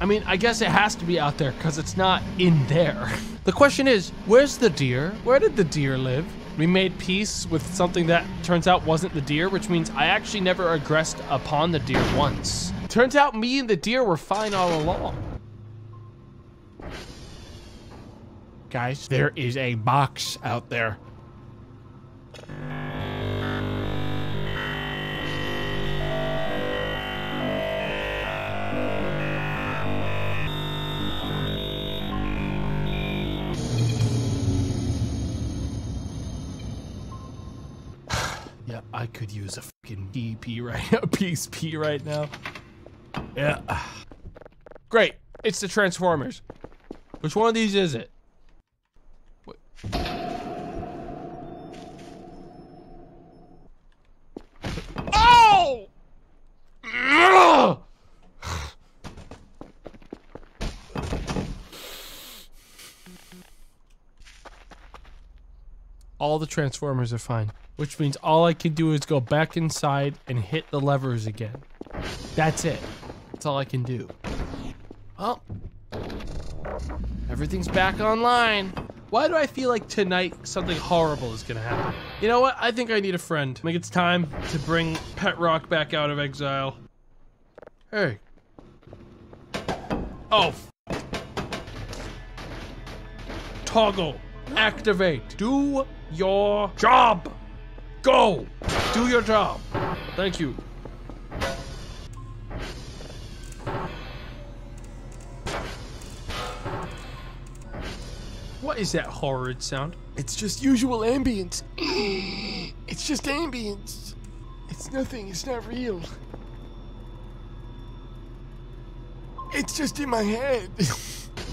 I mean, I guess it has to be out there because it's not in there. The question is, where's the deer? Where did the deer live? We made peace with something that turns out wasn't the deer, which means I actually never aggressed upon the deer once. Turns out me and the deer were fine all along. Guys, there is a box out there. I could use a fucking DP right now, PSP right now. Yeah. Great. It's the Transformers. Which one of these is it? Oh! All the Transformers are fine. Which means all I can do is go back inside and hit the levers again. That's it. That's all I can do. Well, everything's back online. Why do I feel like tonight something horrible is gonna happen? You know what? I think I need a friend. I think it's time to bring Pet Rock back out of exile. Hey. Oh. Toggle. Activate. Do your job. Go! Do your job. Thank you. What is that horrid sound? It's just usual ambience. it's just ambience. It's nothing. It's not real. It's just in my head.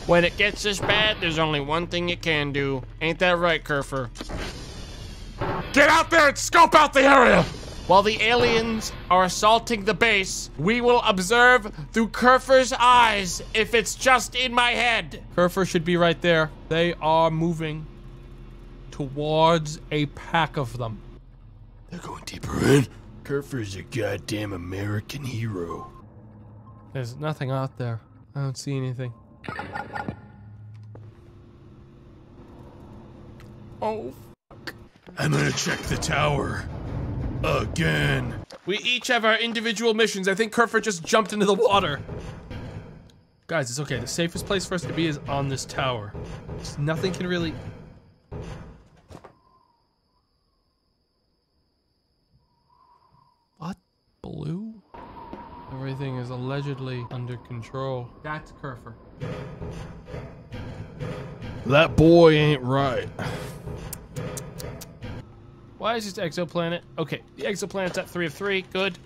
When it gets this bad, there's only one thing you can do. Ain't that right, Kerfur? Get out there and scope out the area! While the aliens are assaulting the base, we will observe through Kerfur's eyes if it's just in my head. Kerfur should be right there. They are moving towards a pack of them. They're going deeper in. Kerfur's a goddamn American hero. There's nothing out there. I don't see anything. Oh, I'm gonna check the tower. Again. We each have our individual missions. I think Kerfur just jumped into the water. Guys, it's okay. The safest place for us to be is on this tower. Just nothing can really... What? Blue? Everything is allegedly under control. That's Kerfur. That boy ain't right. Why is this exoplanet? Okay, the exoplanet's at three of three. Good.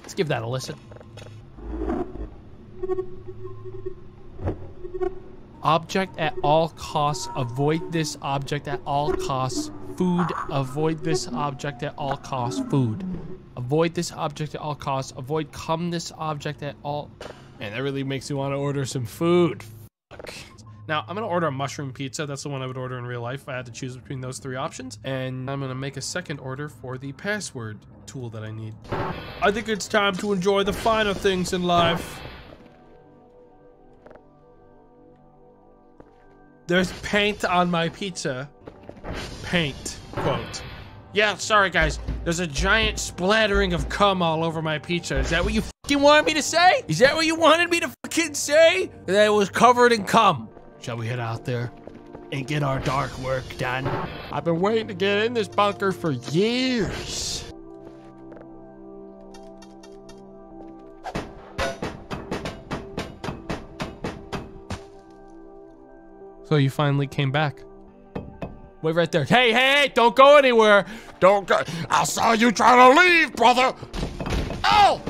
Let's give that a listen. Object at all costs. Avoid this object at all costs. Food. Avoid this object at all costs. Food. Avoid this object at all costs. Avoid come this object at all. Man, that really makes me want to order some food. Fuck. Now, I'm gonna order a mushroom pizza. That's the one I would order in real life if I had to choose between those three options. And I'm gonna make a second order for the password tool that I need. I think it's time to enjoy the finer things in life. There's paint on my pizza. Paint, quote. Yeah, sorry guys. There's a giant splattering of cum all over my pizza. Is that what you fucking wanted me to say? Is that what you wanted me to fucking say? That it was covered in cum. Shall we head out there? and get our dark work done. I've been waiting to get in this bunker for years. So you finally came back. Wait right there. Hey, hey, hey, don't go anywhere. Don't go. I saw you trying to leave, brother. Oh!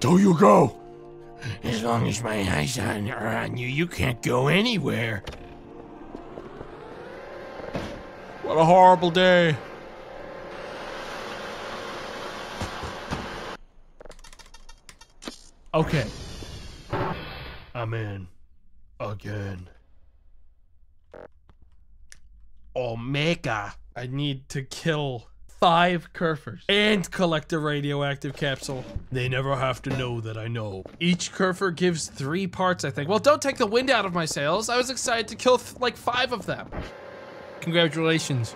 Don't you go. As long as my eyes are on you, you can't go anywhere. What a horrible day. Okay. I'm in. Again. Omega. I need to kill five Kerfurs and collect a radioactive capsule. They never have to know that I know. Each Kerfur gives three parts, I think. Well, don't take the wind out of my sails. I was excited to kill like five of them. Congratulations.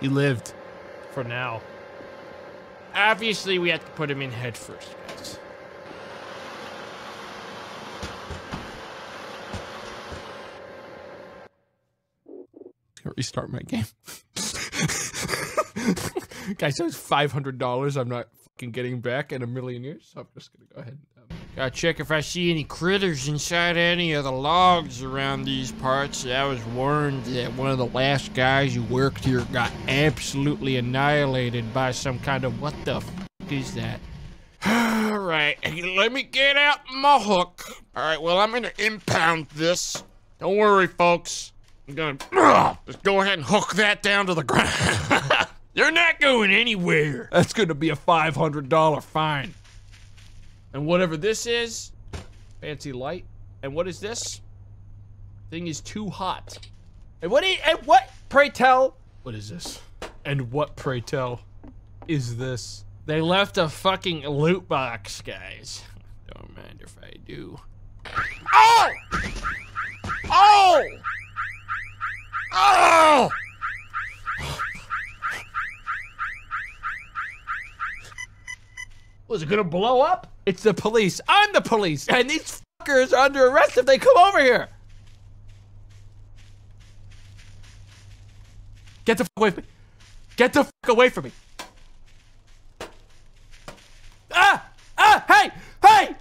You lived. For now. Obviously, we have to put him in head first, guys. Restart my game. Guys, that was $500 I'm not fucking getting back in a million years. So I'm just gonna go ahead and. Um, Gotta check if I see any critters inside any of the logs around these parts. I was warned that one of the last guys who worked here got absolutely annihilated by some kind of what the f is that? Alright, let me get out my hook. Alright, well, I'm gonna impound this. Don't worry, folks. I'm gonna just go ahead and hook that down to the ground. They're not going anywhere. That's gonna be a $500 fine. And whatever this is, fancy light. And what is this? Thing is too hot. And what? And what? Pray tell. What is this? And what, pray tell, is this? They left a fucking loot box, guys. Don't mind if I do. Oh! Oh! Oh! Was it gonna blow up? It's the police. I'm the police. And these fuckers are under arrest if they come over here. Get the fuck away from me. Get the fuck away from me. Ah! Ah! Hey! Hey!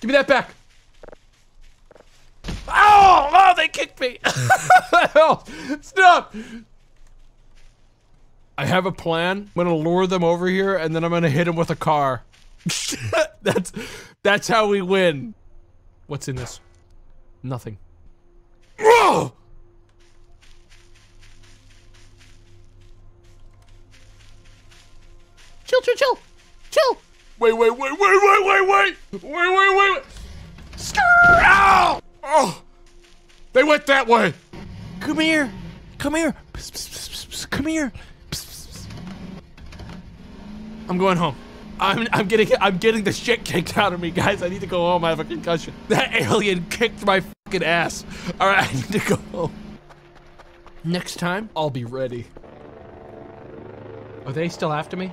Give me that back. Oh! Oh, they kicked me. stop. I have a plan. I'm gonna lure them over here and then I'm gonna hit them with a car. that's that's how we win. What's in this? Nothing. Chill, chill, chill, chill. Wait, wait, wait, wait, wait, wait, wait! Wait, wait, wait! Skrrr! Ow! Oh! They went that way! Come here, come here, psst, psst, psst, come here. I'm going home. I'm I'm getting I'm getting the shit kicked out of me, guys. I need to go home. I have a concussion. That alien kicked my fucking ass. All right, I need to go home. Next time, I'll be ready. Are they still after me?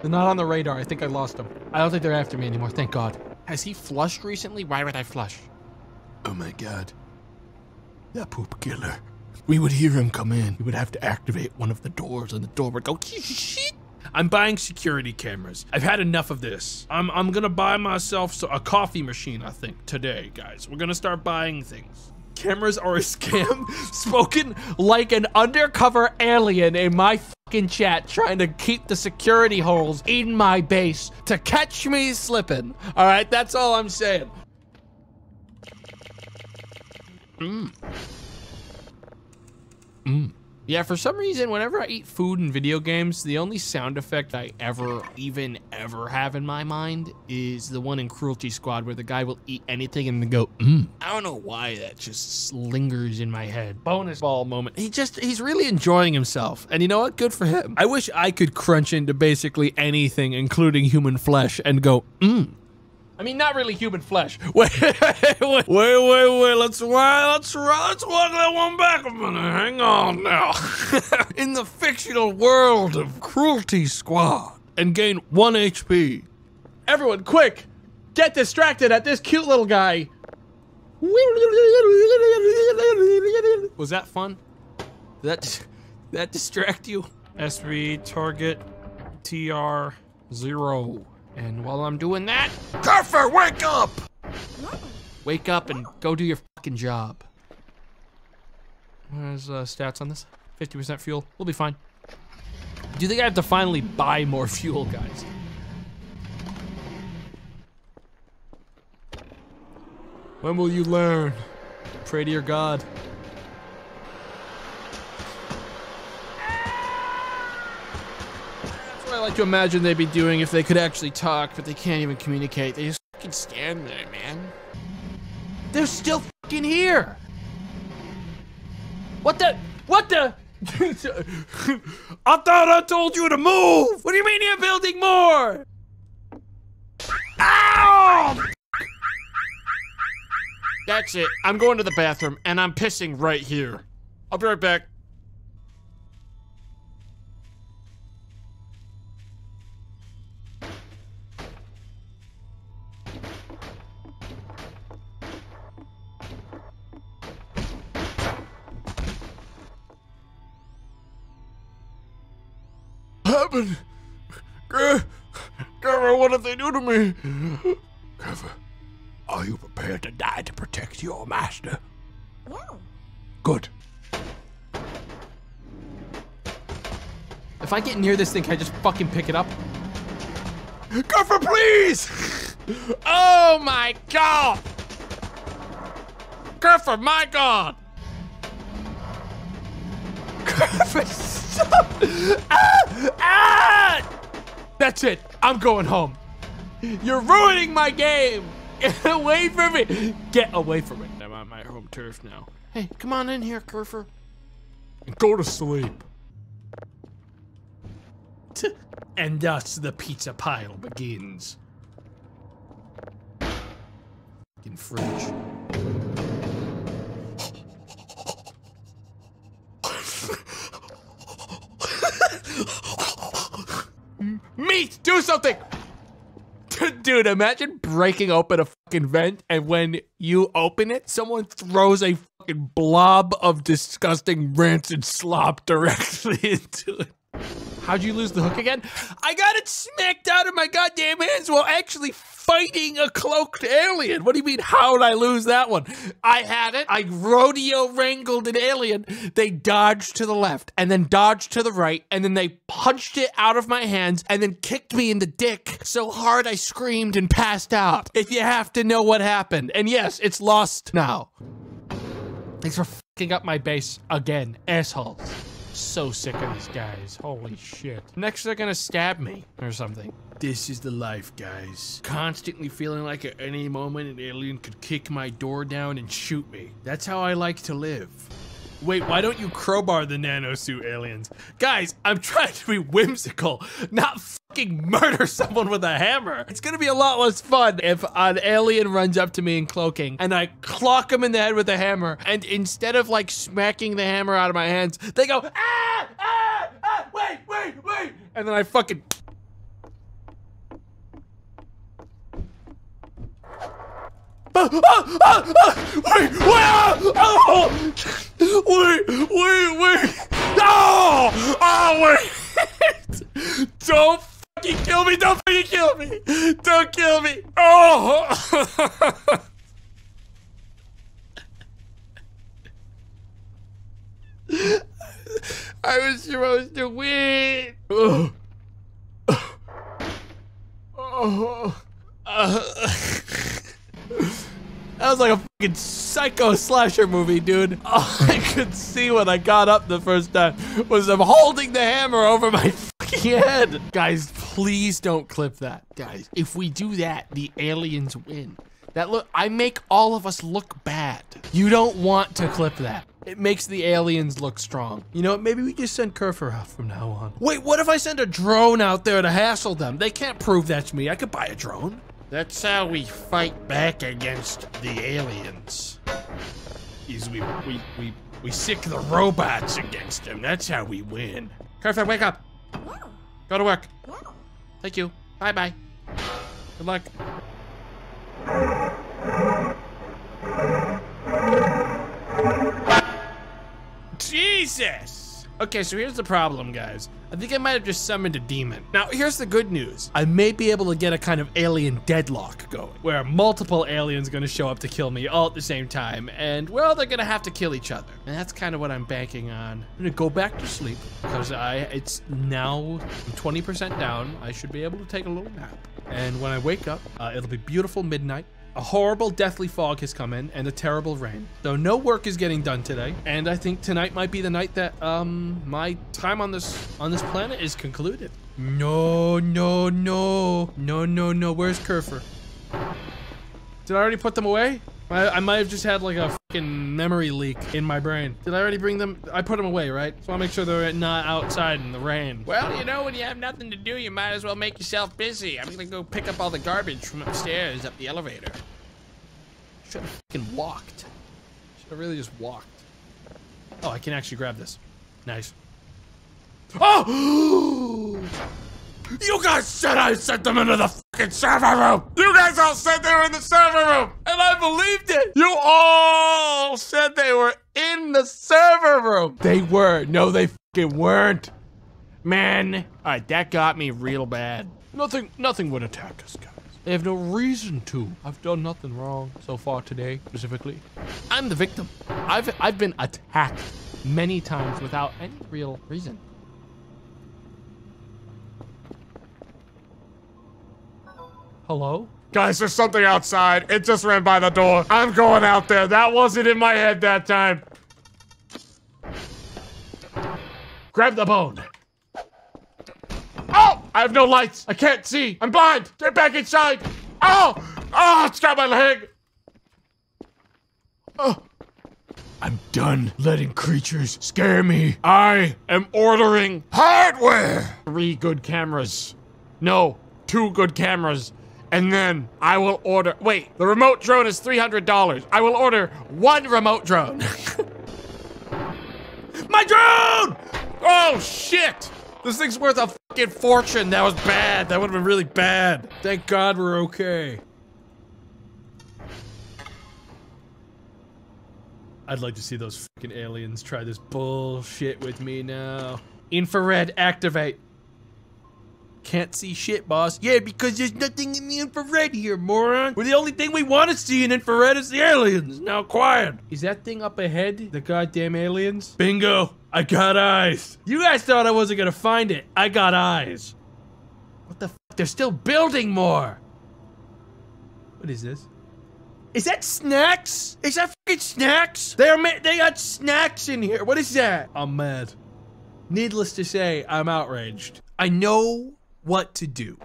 They're not on the radar. I think I lost them. I don't think they're after me anymore. Thank God. Has he flushed recently? Why would I flush? Oh my god. That poop killer. We would hear him come in. We would have to activate one of the doors, and the door would go. I'm buying security cameras. I've had enough of this. I'm I'm gonna buy myself a coffee machine. I think today, guys. We're gonna start buying things. Cameras are a scam. Spoken like an undercover alien in my fucking chat trying to keep the security holes in my base to catch me slipping. All right, that's all I'm saying. Mm. Mm. Yeah, for some reason, whenever I eat food in video games, the only sound effect I ever, even ever have in my mind is the one in Cruelty Squad where the guy will eat anything and then go, mmm. I don't know why that just lingers in my head. Bonus ball moment. He just, he's really enjoying himself. And you know what? Good for him. I wish I could crunch into basically anything, including human flesh, and go, mmm. I mean, not really human flesh. Wait, wait, wait, wait. Let's let's let's walk that one back a minute. Hang on now. In the fictional world of Cruelty Squad, and gain one HP. Everyone, quick! Get distracted at this cute little guy. Was that fun? That did that distract you? SV target TR zero. And while I'm doing that, Kerfur, wake up! wake up and go do your fucking job. Where's uh, stats on this? 50% fuel. We'll be fine. Do you think I have to finally buy more fuel, guys? When will you learn? Pray to your God. That's what I like to imagine they'd be doing if they could actually talk, but they can't even communicate. They just fucking stand there, man. They're still fucking here. What the? What the? I thought I told you to move. What do you mean you're building more? Ow! That's it. I'm going to the bathroom and I'm pissing right here. I'll be right back. What did they do to me? Kerfur, are you prepared to die to protect your master? No. Good. If I get near this thing, can I just fucking pick it up? Kerfur, please! Oh my god! Kerfur, my god! ah! Ah! That's it. I'm going home. You're ruining my game. Get away from me. Get away from it. I'm on my home turf now. Hey, come on in here, Kerfur. And go to sleep. And thus the pizza pile begins. Fucking fridge. Meat, do something! Dude, imagine breaking open a fucking vent and when you open it, someone throws a fucking blob of disgusting rancid slop directly into it. How'd you lose the hook again? I got it smacked out of my goddamn hands while actually fighting a cloaked alien. What do you mean, how'd I lose that one? I had it. I rodeo wrangled an alien. They dodged to the left and then dodged to the right and then they punched it out of my hands and then kicked me in the dick so hard I screamed and passed out. If you have to know what happened. And yes, it's lost now. Thanks for fucking up my base again, assholes. So sick of these guys. Holy shit. Next, they're gonna stab me or something. This is the life, guys. Constantly feeling like at any moment an alien could kick my door down and shoot me. That's how I like to live. Wait, why don't you crowbar the nanosuit aliens? Guys, I'm trying to be whimsical, not fucking murder someone with a hammer. It's gonna be a lot less fun if an alien runs up to me in cloaking and I clock him in the head with a hammer, and instead of like smacking the hammer out of my hands, they go, ah, ah, ah, wait, wait, wait, and then I fucking Ah, ah, ah, ah, wait, wait, ah, oh, wait, wait, wait, no, oh, wait, don't fucking kill me, don't fucking kill me, don't kill me, oh. I was supposed to win. Oh. Oh. Uh. That was like a fucking psycho slasher movie, dude. All I could see when I got up the first time was them holding the hammer over my head. Guys, please don't clip that. Guys, if we do that, the aliens win. That look, I make all of us look bad. You don't want to clip that. It makes the aliens look strong. You know what? Maybe we just send Kerfur out from now on. Wait, what if I send a drone out there to hassle them? They can't prove that's me. I could buy a drone. That's how we fight back against the aliens. is we we we we sick the robots against them. That's how we win. Kerfur, wake up. Go to work. Thank you. Bye-bye. Good luck. Jesus! Okay, so here's the problem, guys. I think I might have just summoned a demon. Now, here's the good news. I may be able to get a kind of alien deadlock going, where multiple aliens are gonna show up to kill me all at the same time, and, well, they're gonna have to kill each other. And that's kind of what I'm banking on. I'm gonna go back to sleep, because I, it's now 20% down. I should be able to take a little nap. And when I wake up, uh, it'll be beautiful midnight. A horrible deathly fog has come in and a terrible rain. Though no work is getting done today, and I think tonight might be the night that um my time on this on this planet is concluded. No, no, no. No, no, no. Where's Kerfur? Did I already put them away? I, I might have just had like a fucking memory leak in my brain. Did I already bring them? I put them away, right? So I'll make sure they're not outside in the rain. Well, you know, when you have nothing to do, you might as well make yourself busy. I'm gonna go pick up all the garbage from upstairs up the elevator. Should have fucking walked. Should have really just walked. Oh, I can actually grab this. Nice. Oh! You guys said I sent them into the fucking server room! You guys all said they were in the server room! And I believed it! You all said they were in the server room! They were. No, they fucking weren't. Man. Alright, that got me real bad. Nothing nothing would attack us, guys. They have no reason to. I've done nothing wrong so far today, specifically. I'm the victim. I've I've been attacked many times without any real reason. Hello? Guys, there's something outside. It just ran by the door. I'm going out there. That wasn't in my head that time. Grab the bone. Oh! I have no lights. I can't see. I'm blind. Get back inside. Oh! Oh, it's got my leg. Oh. I'm done letting creatures scare me. I am ordering hardware. Three good cameras. No, two good cameras. And then I will order. Wait, the remote drone is $300. I will order one remote drone. my drone! Oh, shit! This thing's worth a fucking fortune. That was bad. That would have been really bad. Thank God we're okay. I'd like to see those fucking aliens try this bullshit with me now. Infrared activate. Can't see shit, boss. Yeah, because there's nothing in the infrared here, moron. Well, the only thing we want to see in infrared is the aliens. Now, quiet. Is that thing up ahead? The goddamn aliens? Bingo. I got eyes. You guys thought I wasn't gonna find it. I got eyes. What the f? They're still building more. What is this? Is that snacks? Is that fucking snacks? They're they got snacks in here. What is that? I'm mad. Needless to say, I'm outraged. I know what to do.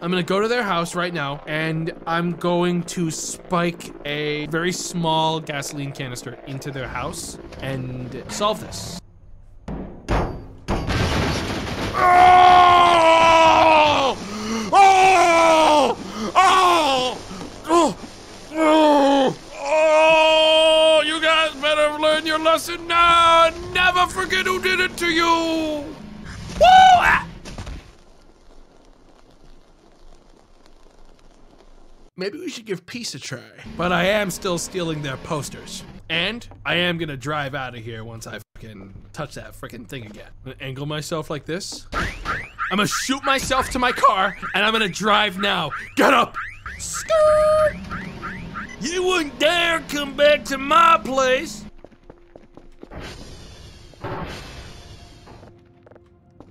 I'm gonna go to their house right now and I'm going to spike a very small gasoline canister into their house and solve this. Oh! Oh! Oh! Oh! Oh! Oh! You guys better learn your lesson now. Never forget who did it to you. Woo! Maybe we should give peace a try. But I am still stealing their posters. And I am gonna drive out of here once I fucking touch that freaking thing again. I'm gonna angle myself like this. I'm gonna shoot myself to my car, and I'm gonna drive now. Get up! Skirt! You wouldn't dare come back to my place!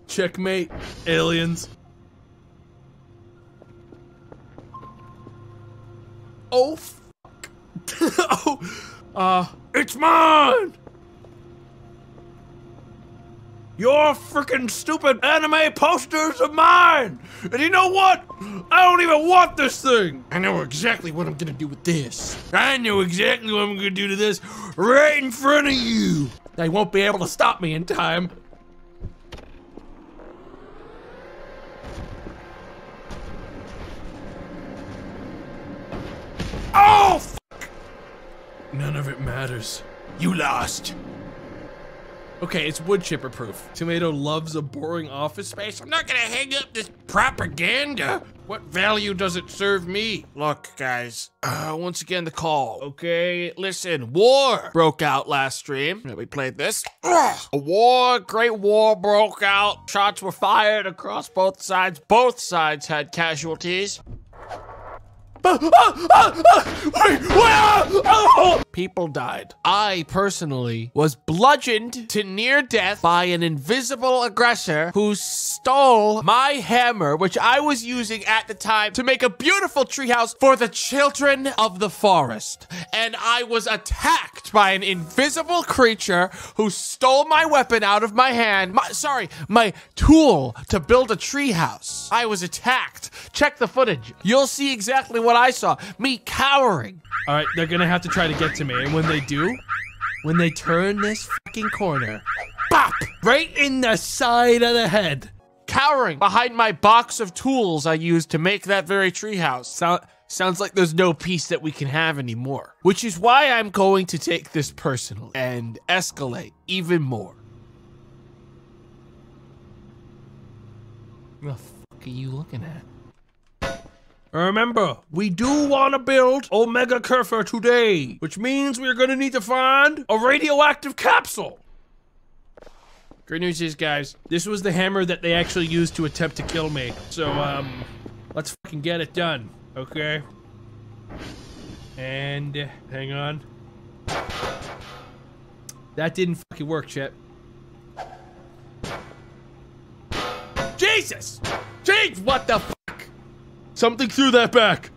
Checkmate, aliens. Oh, fuck. oh, uh, it's mine! Your freaking stupid anime posters are mine! And you know what? I don't even want this thing! I know exactly what I'm gonna do with this. I know exactly what I'm gonna do to this right in front of you! They won't be able to stop me in time. Oh, fuck! None of it matters. You lost. Okay, it's wood chipper proof. Tomato loves a boring office space. I'm not gonna hang up this propaganda. What value does it serve me? Look, guys, uh, once again, the call, okay? Listen, war broke out last stream. We played this. Ugh. A war, great war broke out. Shots were fired across both sides. Both sides had casualties. People died. I personally was bludgeoned to near death by an invisible aggressor who stole my hammer, which I was using at the time to make a beautiful treehouse for the children of the forest. And I was attacked by an invisible creature who stole my weapon out of my hand. My, sorry, my tool to build a treehouse. I was attacked. Check the footage. You'll see exactly what I saw. Me cowering. All right, they're gonna have to try to get to me, and when they do, when they turn this fucking corner, bop, right in the side of the head. Cowering behind my box of tools I used to make that very treehouse. Sound, sounds like there's no peace that we can have anymore. Which is why I'm going to take this personally and escalate even more. What the fuck are you looking at? Remember, we do want to build Omega Kerfur today, which means we're gonna need to find a radioactive capsule. Great news is, guys, This was the hammer that they actually used to attempt to kill me. So, um, let's fucking get it done, okay? And, uh, hang on. That didn't fucking work, Chet. Jesus! Jeez, what the fuck? Something threw that back.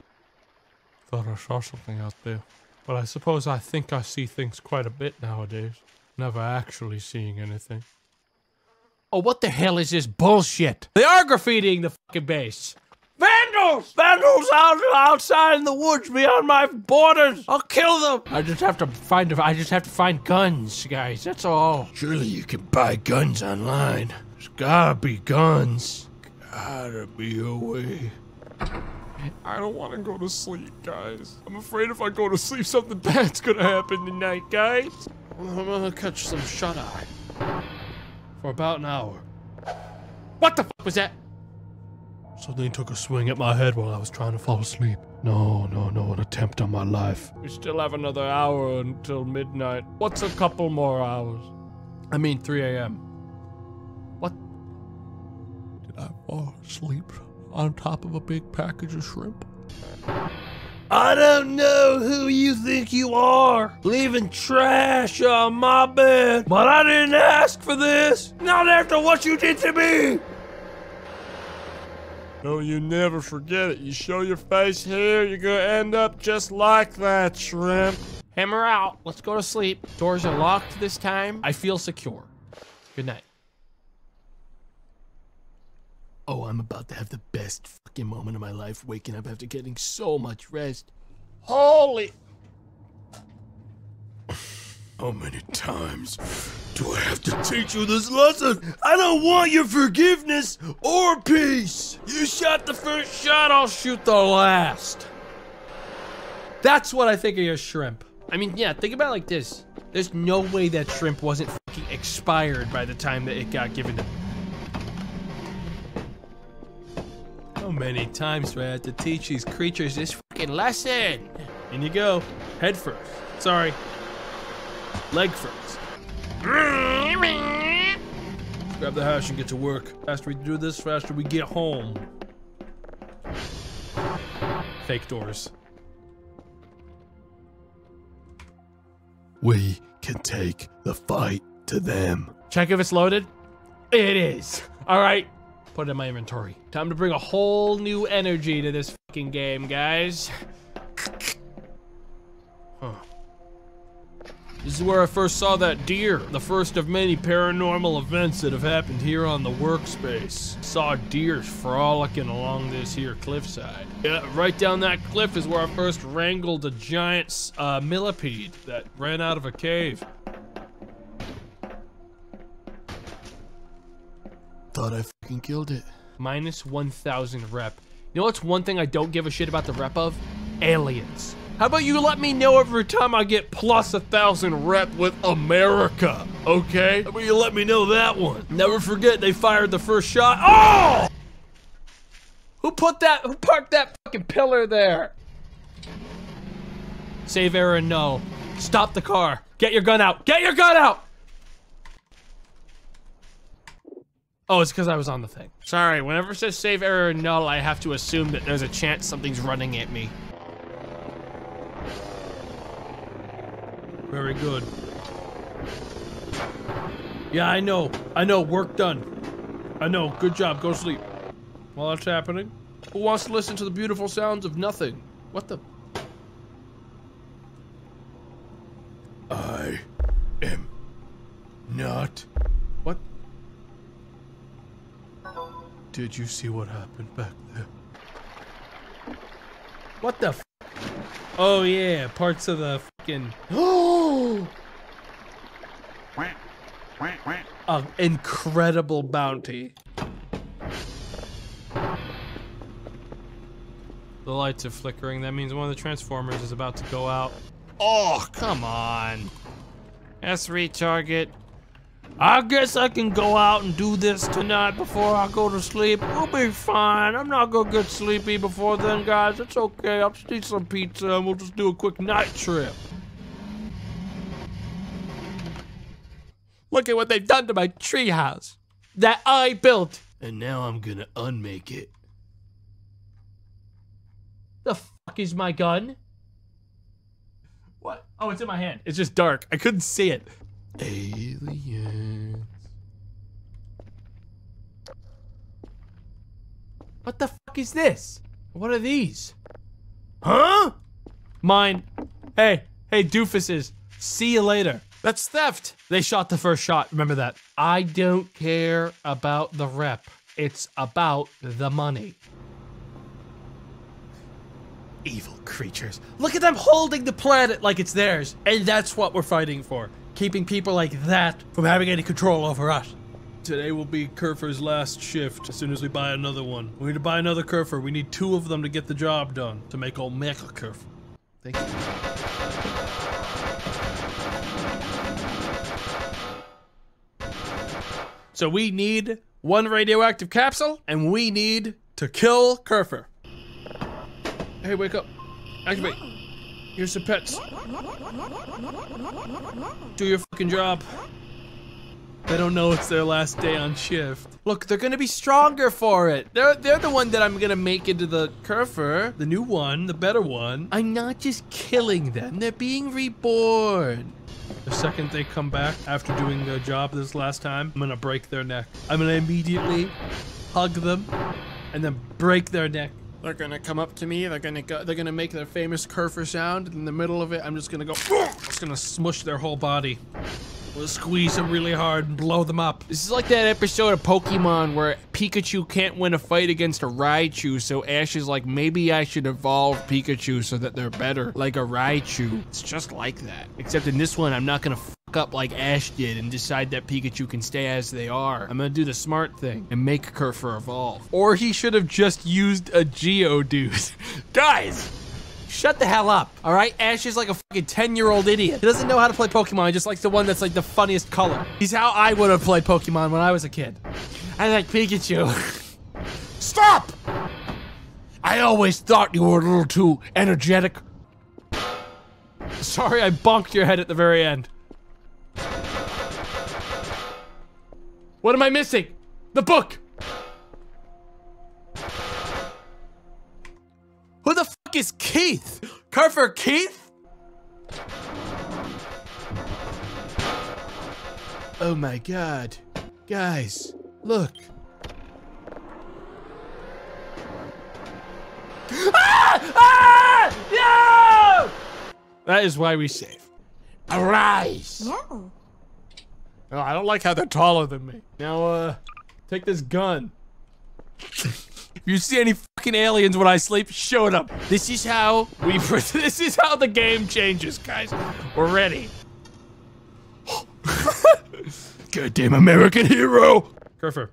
Thought I saw something out there. But I suppose I think I see things quite a bit nowadays. Never actually seeing anything. Oh, what the hell is this bullshit? They are graffitiing the fucking base. Vandals! Vandals out outside in the woods beyond my borders. I'll kill them. I just have to find. I just have to find guns, guys. That's all. Surely you can buy guns online. There's gotta be guns. Gotta be a way. I don't want to go to sleep, guys. I'm afraid if I go to sleep, something bad's gonna happen tonight, guys. I'm gonna catch some shut eye. For about an hour. What the fuck was that? Something took a swing at my head while I was trying to fall asleep. No, no, no, an attempt on my life. We still have another hour until midnight. What's a couple more hours? I mean, 3 a.m. What? Did I fall asleep on top of a big package of shrimp? I don't know who you think you are, leaving trash on my bed, but I didn't ask for this. Not after what you did to me. No, you never forget it. You show your face here, you're gonna end up just like that, shrimp. Hammer out. Let's go to sleep. Doors are locked this time. I feel secure. Good night. Oh, I'm about to have the best fucking moment of my life waking up after getting so much rest. Holy. How many times do I have to teach you this lesson? I don't want your forgiveness or peace. You shot the first shot, I'll shoot the last. That's what I think of your shrimp. I mean, yeah, think about it like this. There's no way that shrimp wasn't fucking expired by the time that it got given to How many times do I have to teach these creatures this fucking lesson? In you go. Head first. Sorry. Leg first. Grab the hash and get to work. Faster we do this, faster we get home. Fake doors. We can take the fight to them. Check if it's loaded. It is. All right. Put it in my inventory. Time to bring a whole new energy to this fucking game, guys. Huh. This is where I first saw that deer. The first of many paranormal events that have happened here on the workspace. Saw deers frolicking along this here cliffside. Yeah, right down that cliff is where I first wrangled a giant uh, millipede that ran out of a cave. Thought I fucking killed it. minus 1000 rep. You know what's one thing I don't give a shit about the rep of? Aliens. How about you let me know every time I get plus a thousand rep with America, okay? How about you let me know that one? Never forget they fired the first shot. Oh! Who put that? Who parked that fucking pillar there? Save error and no. Stop the car. Get your gun out. Get your gun out. Oh, it's because I was on the thing. Sorry, whenever it says save error null, I have to assume that there's a chance something's running at me. Very good. Yeah, I know. I know. Work done. I know. Good job. Go sleep. While that's happening, who wants to listen to the beautiful sounds of nothing? What the? I am not. Did you see what happened back there? What the? F oh yeah, parts of the fucking. An incredible bounty. The lights are flickering. That means one of the transformers is about to go out. Oh, come on. S3 target. I guess I can go out and do this tonight before I go to sleep. We'll be fine. I'm not gonna get sleepy before then, guys. It's okay. I'll just eat some pizza and we'll just do a quick night trip. Look at what they've done to my treehouse that I built. And now I'm gonna unmake it. The fuck is my gun? What? Oh, it's in my hand. It's just dark. I couldn't see it. Aliens. What the fuck is this? What are these? Huh? Mine. Hey, hey, doofuses. See you later. That's theft. They shot the first shot. Remember that. I don't care about the rep. It's about the money. Evil creatures. Look at them holding the planet like it's theirs. And that's what we're fighting for. Keeping people like that from having any control over us. Today will be Kerfur's last shift as soon as we buy another one. We need to buy another Kerfur. We need two of them to get the job done to make old Mecha Kerfur. Thank you. So we need one radioactive capsule, and we need to kill Kerfur. Hey, wake up. Activate. Here's some pets. Do your fucking job. They don't know it's their last day on shift. Look, they're gonna be stronger for it. They're they're the one that I'm gonna make into the Kerfur, the new one, the better one. I'm not just killing them; they're being reborn. The second they come back after doing their job this last time, I'm gonna break their neck. I'm gonna immediately hug them and then break their neck. They're gonna come up to me. They're gonna go. They're gonna make their famous Kerfur sound. In the middle of it, I'm just gonna go. I'm just gonna smush their whole body. We'll squeeze them really hard and blow them up. This is like that episode of Pokemon where Pikachu can't win a fight against a Raichu, so Ash is like, maybe I should evolve Pikachu so that they're better, like a Raichu. It's just like that. Except in this one, I'm not gonna up like Ash did and decide that Pikachu can stay as they are. I'm gonna do the smart thing and make Kerfur evolve. Or he should have just used a Geodude. Guys! Shut the hell up, all right? Ash is like a fucking 10 year old idiot. He doesn't know how to play Pokemon. He just likes the one that's like the funniest color. He's how I would have played Pokemon when I was a kid. I like Pikachu. Stop! I always thought you were a little too energetic. Sorry, I bonked your head at the very end. What am I missing? The book! Who the fuck is Keith? Carver Keith? Oh my god. Guys, look. Ah! No! That is why we save. Arise! No. Oh, I don't like how they're taller than me. Now, uh, take this gun. if you see any fucking aliens when I sleep, show it up. This is how we. this is how the game changes, guys. We're ready. Goddamn American hero! Kerfur,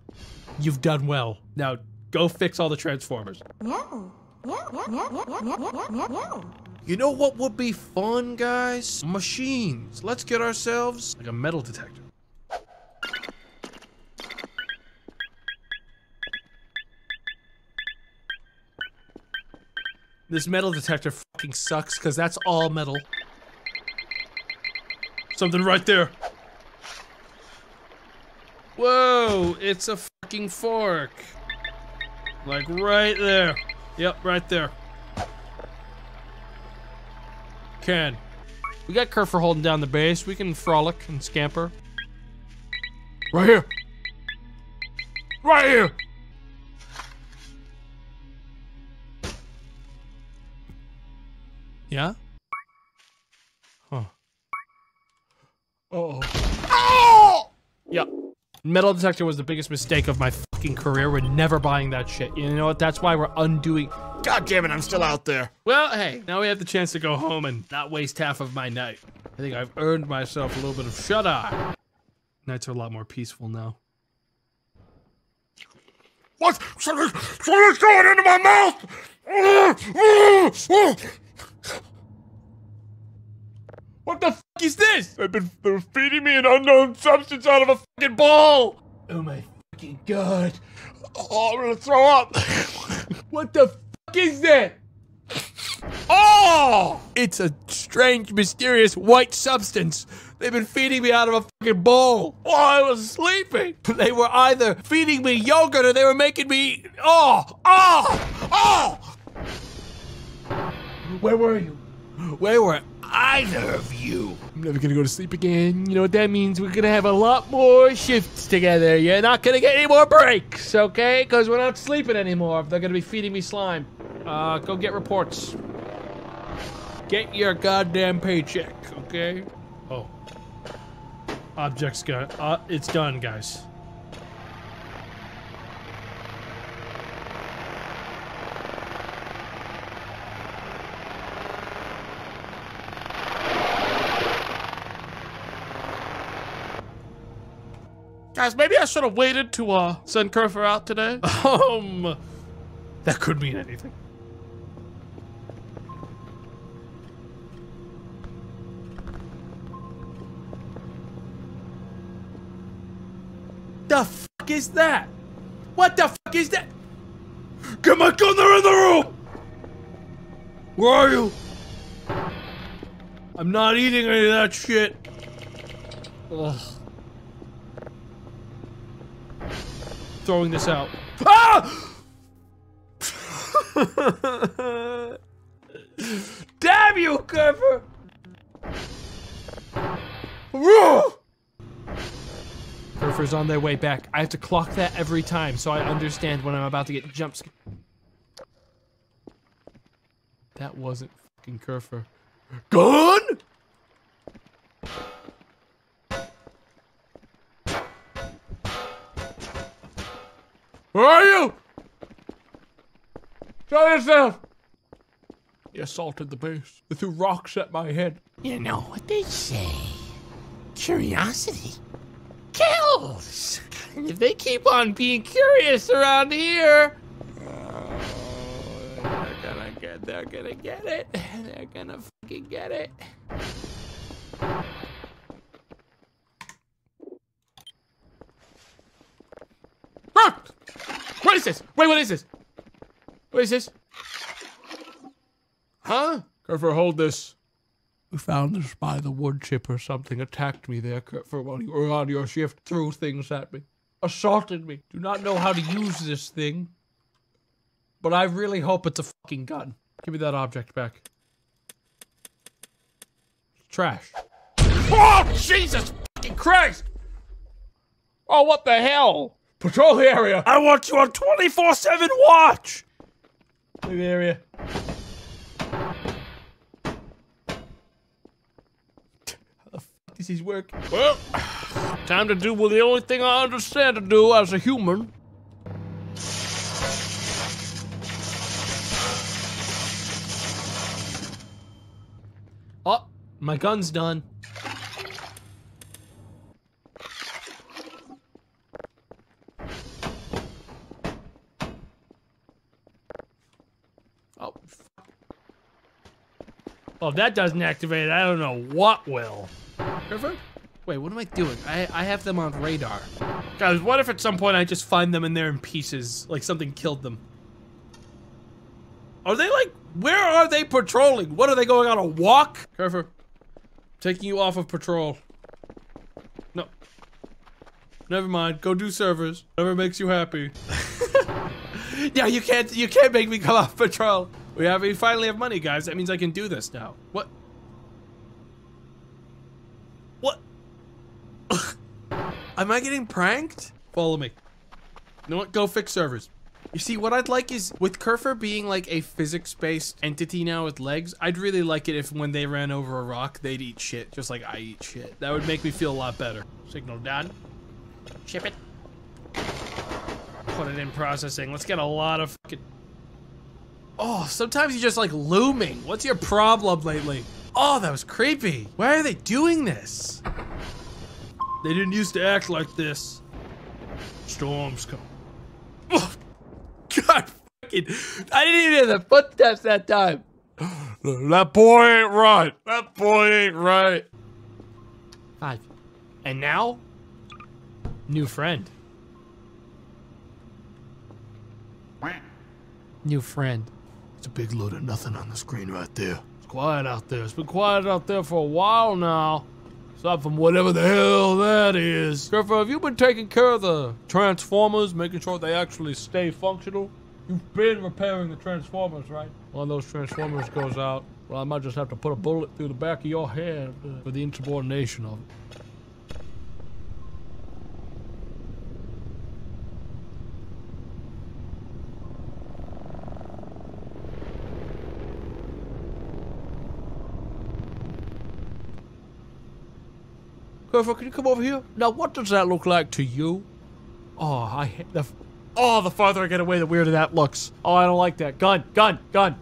you've done well. Now, go fix all the Transformers. You know what would be fun, guys? Machines. Let's get ourselves like a metal detector. This metal detector fucking sucks because that's all metal. Something right there. Whoa, it's a fucking fork. Like right there. Yep, right there. Can. We got Kerfur holding down the base. We can frolic and scamper. Right here. Right here. Yeah? Huh. Oh. Oh! Yeah. Metal detector was the biggest mistake of my fucking career. We're never buying that shit. You know what? That's why we're undoing. God damn it, I'm still out there. Well, hey, now we have the chance to go home and not waste half of my night. I think I've earned myself a little bit of shut eye. Nights are a lot more peaceful now. What? Something, something's going into my mouth! What the f is this? They've been they're feeding me an unknown substance out of a fucking ball! Oh my fucking god. Oh, I'm gonna throw up! What the fuck is that? Oh! It's a strange, mysterious white substance. They've been feeding me out of a fucking bowl while I was sleeping. They were either feeding me yogurt or they were making me. Oh! Oh! Oh! Where were you? Where were either of you? I'm never gonna go to sleep again. You know what that means? We're gonna have a lot more shifts together. You're not gonna get any more breaks, okay? Because we're not sleeping anymore. They're gonna be feeding me slime. Uh, go get reports. Get your goddamn paycheck, okay? Oh. Object's gone. Uh, it's done, guys. Guys, maybe I should have waited to uh send Kerfur out today. Um, that could mean anything. The fuck is that? What the fuck is that? Get my gun there in the room! Where are you? I'm not eating any of that shit. Ugh. Throwing this out. Ah! Damn you, Kerfur! Kerfur's on their way back. I have to clock that every time so I understand when I'm about to get jump scared. That wasn't fucking Kerfur. Gun? Where are you? Show yourself! He assaulted the base. They threw rocks at my head. You know what they say. Curiosity kills. And if they keep on being curious around here, oh, they're gonna get, they're gonna get it. They're gonna fucking get it. Ah! What is this? Wait, what is this? What is this? Huh? Kerfur, hold this. We found this by the wood chip or something. Attacked me there, Kerfur, while you were on your shift. Threw things at me. Assaulted me. Do not know how to use this thing. But I really hope it's a fucking gun. Give me that object back. Trash. Oh, Jesus fucking Christ! Oh, what the hell? Patrol the area. I want you on 24 7 watch! Leave the area. How the fuck does this work? Well, time to do well, the only thing I understand to do as a human. Oh, my gun's done. Oh, fuck. Well, if that doesn't activate it, I don't know what will. Perfect. Wait, what am I doing? I, I have them on radar. Guys, what if at some point I just find them and they're in pieces, like something killed them? Are they like, where are they patrolling? What are they going on a walk? Carver, taking you off of patrol. No. Never mind. Go do servers. Whatever makes you happy. yeah, you can't, you can't make me come off patrol. We have, we finally have money, guys. That means I can do this now. What? What? Am I getting pranked? Follow me. You know what? Go fix servers. You see, what I'd like is, with Kerfur being like a physics-based entity now with legs, I'd really like it if when they ran over a rock, they'd eat shit, just like I eat shit. That would make me feel a lot better. Signal done. Ship it. Put it in processing. Let's get a lot of fucking... Oh, sometimes you're just like looming. What's your problem lately? Oh, that was creepy. Why are they doing this? They didn't used to act like this. Storms come. Oh, God fucking. I didn't even hear the footsteps that time. That boy ain't right. That boy ain't right. Five. And now, new friend. New friend. A big load of nothing on the screen right there. It's quiet out there. It's been quiet out there for a while now. Aside from whatever the hell that is. Griffin, have you been taking care of the transformers, making sure they actually stay functional? You've been repairing the transformers, right? One of those transformers goes out. Well, I might just have to put a bullet through the back of your head uh, for the insubordination of it. Clifford, can you come over here? Now, what does that look like to you? Oh, I hate the. Oh, the farther I get away, the weirder that looks. Oh, I don't like that. Gun, gun, gun.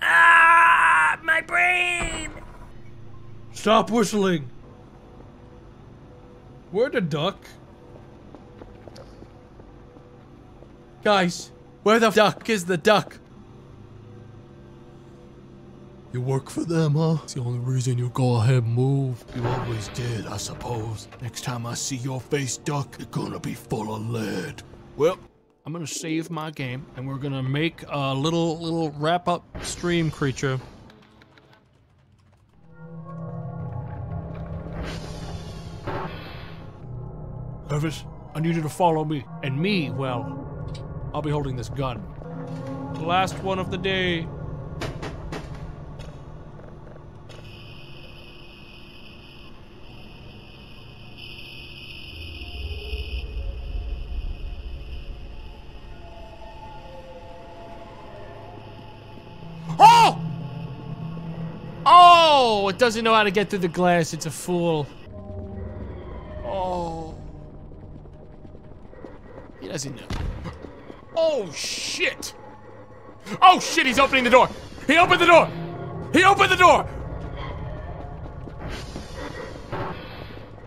Ah, my brain. Stop whistling. Where'd the duck? Guys, where the duck is the duck? You work for them, huh? It's the only reason you go ahead and move. You always did, I suppose. Next time I see your face, Duck, it's gonna be full of lead. Well, I'm gonna save my game, and we're gonna make a little little wrap up stream creature. Elvis, I need you to follow me. And me, well, I'll be holding this gun. The last one of the day. Oh! Oh, it doesn't know how to get through the glass. It's a fool. Oh. He doesn't know. Oh, shit. Oh, shit, he's opening the door. He opened the door. He opened the door.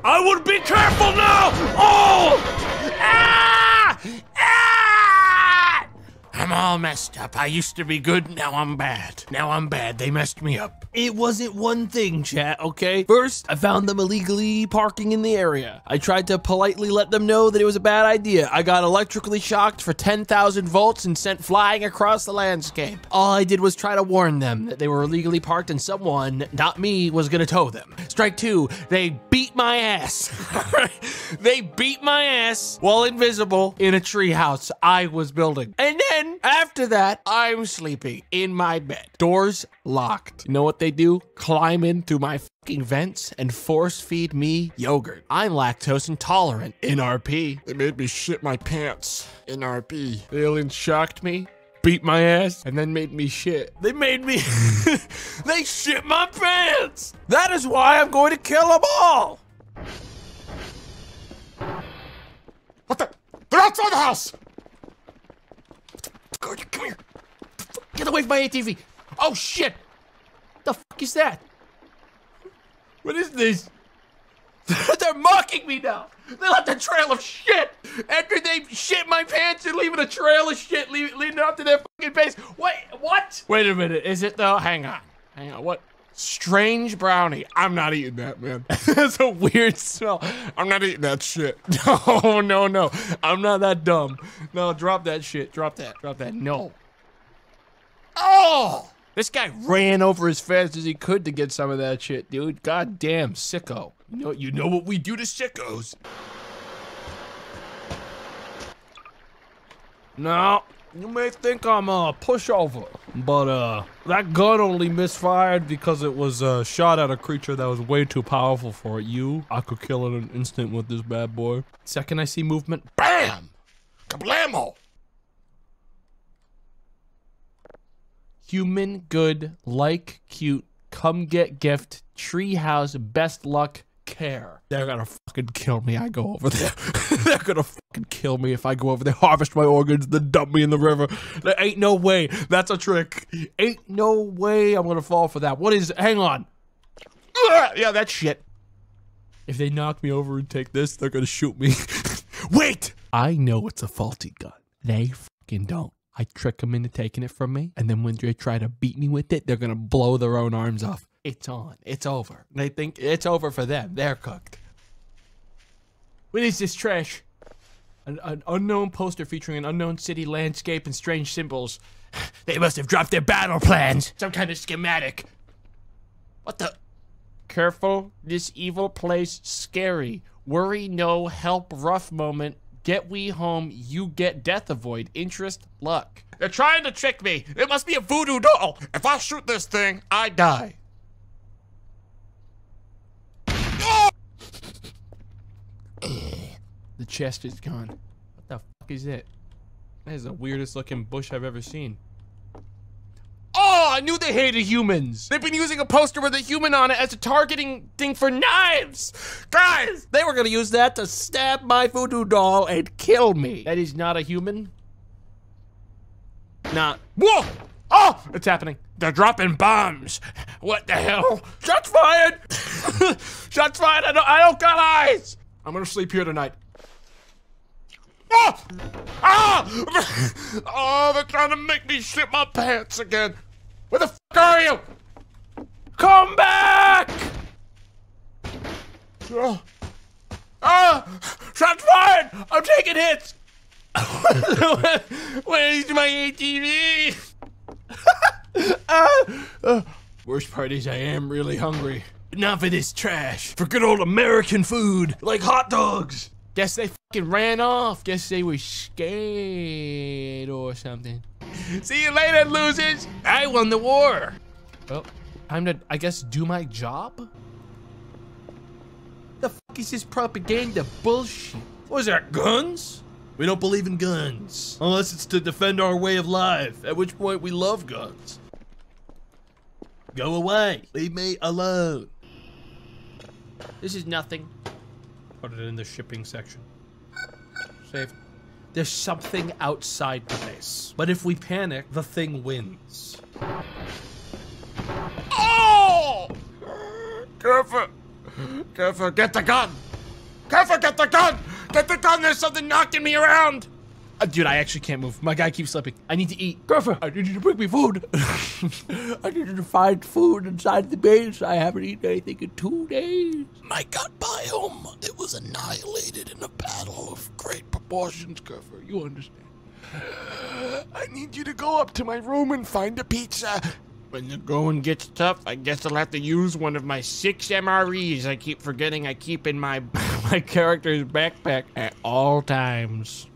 I would be careful now. Oh! Ah! I'm all messed up. I used to be good, now I'm bad. Now I'm bad. They messed me up. It wasn't one thing, chat, okay? First, I found them illegally parking in the area. I tried to politely let them know that it was a bad idea. I got electrically shocked for 10,000 volts and sent flying across the landscape. All I did was try to warn them that they were illegally parked and someone, not me, was gonna tow them. Strike two, they beat my ass. they beat my ass while invisible in a treehouse I was building. And then, after that, I'm sleeping in my bed. Doors locked. You know what they do? Climb in through my fucking vents and force feed me yogurt. I'm lactose intolerant. NRP. They made me shit my pants. NRP. The aliens shocked me, beat my ass, and then made me shit. They made me. they shit my pants. That is why I'm going to kill them all. What the? They're outside the house! Come here. Get away from my ATV. Oh, shit. The fuck is that? What is this? They're mocking me now. They left a trail of shit after they shit my pants and leaving a trail of shit leading up to their fucking base. Wait, what? Wait a minute. Is it though? Hang on. Hang on. What? Strange brownie. I'm not eating that, man. That's a weird smell. I'm not eating that shit. No, no, no. I'm not that dumb. No, drop that shit. Drop that. Drop that. No. Oh! This guy ran over as fast as he could to get some of that shit, dude. God damn, sicko. You know, you know what we do to sickos. Now, you may think I'm a pushover, but uh, that gun only misfired because it was uh, shot at a creature that was way too powerful for it. You, I could kill it in an instant with this bad boy. Second I see movement, Bam! Kablamo! Human, good, like, cute, come get gift, treehouse, best luck, care. They're gonna fucking kill me. I go over there. They're gonna fucking kill me if I go over there, harvest my organs, then dump me in the river. There ain't no way. That's a trick. Ain't no way I'm gonna fall for that. What is? Hang on. Yeah, that shit. If they knock me over and take this, they're gonna shoot me. Wait! I know it's a faulty gun. They fucking don't. I trick them into taking it from me, and then when they try to beat me with it, they're gonna blow their own arms off. It's on. It's over. They think it's over for them. They're cooked. What is this trash? An, an unknown poster featuring an unknown city landscape and strange symbols. They must have dropped their battle plans. Some kind of schematic. What the? Careful, this evil place scary. Worry no, help rough moment. Get we home, you get death avoid. Interest, luck. They're trying to trick me. It must be a voodoo doll. If I shoot this thing, I die. The chest is gone. What the fuck is it? That is the weirdest looking bush I've ever seen. Oh, I knew they hated humans. They've been using a poster with a human on it as a targeting thing for knives. Guys, They were gonna use that to stab my voodoo doll and kill me. That is not a human. Nah. whoa! Oh, it's happening? they're dropping bombs. What the hell? Shots fired! Shots fired. I don't, I don't got eyes. I'm gonna sleep here tonight. Oh! Ah! Oh, they're trying to make me shit my pants again. Where the fuck are you? Come back! Oh. Ah! Shots fired! I'm taking hits! Where's my ATV? Worst part is I am really hungry. Not for this trash. For good old American food, like hot dogs. Guess they fucking ran off. Guess they were scared or something. See you later, losers. I won the war. Well, time to, I guess, do my job? The fuck is this propaganda bullshit? What is that, guns? We don't believe in guns. Unless it's to defend our way of life, at which point we love guns. Go away. Leave me alone. This is nothing. Put it in the shipping section. Save. There's something outside the base. But if we panic, the thing wins. Oh! Careful. Careful, get the gun. Careful, get the gun. Get the gun. There's something knocking me around. Uh, dude, I actually can't move. My guy keeps slipping. I need to eat. Griffin, I need you to bring me food. I need you to find food inside the base. I haven't eaten anything in two days. My gut biome, it was annihilated in a battle of great proportions, Gopher. You understand? I need you to go up to my room and find a pizza. When the going gets tough, I guess I'll have to use one of my six MREs I keep forgetting I keep in my my character's backpack at all times.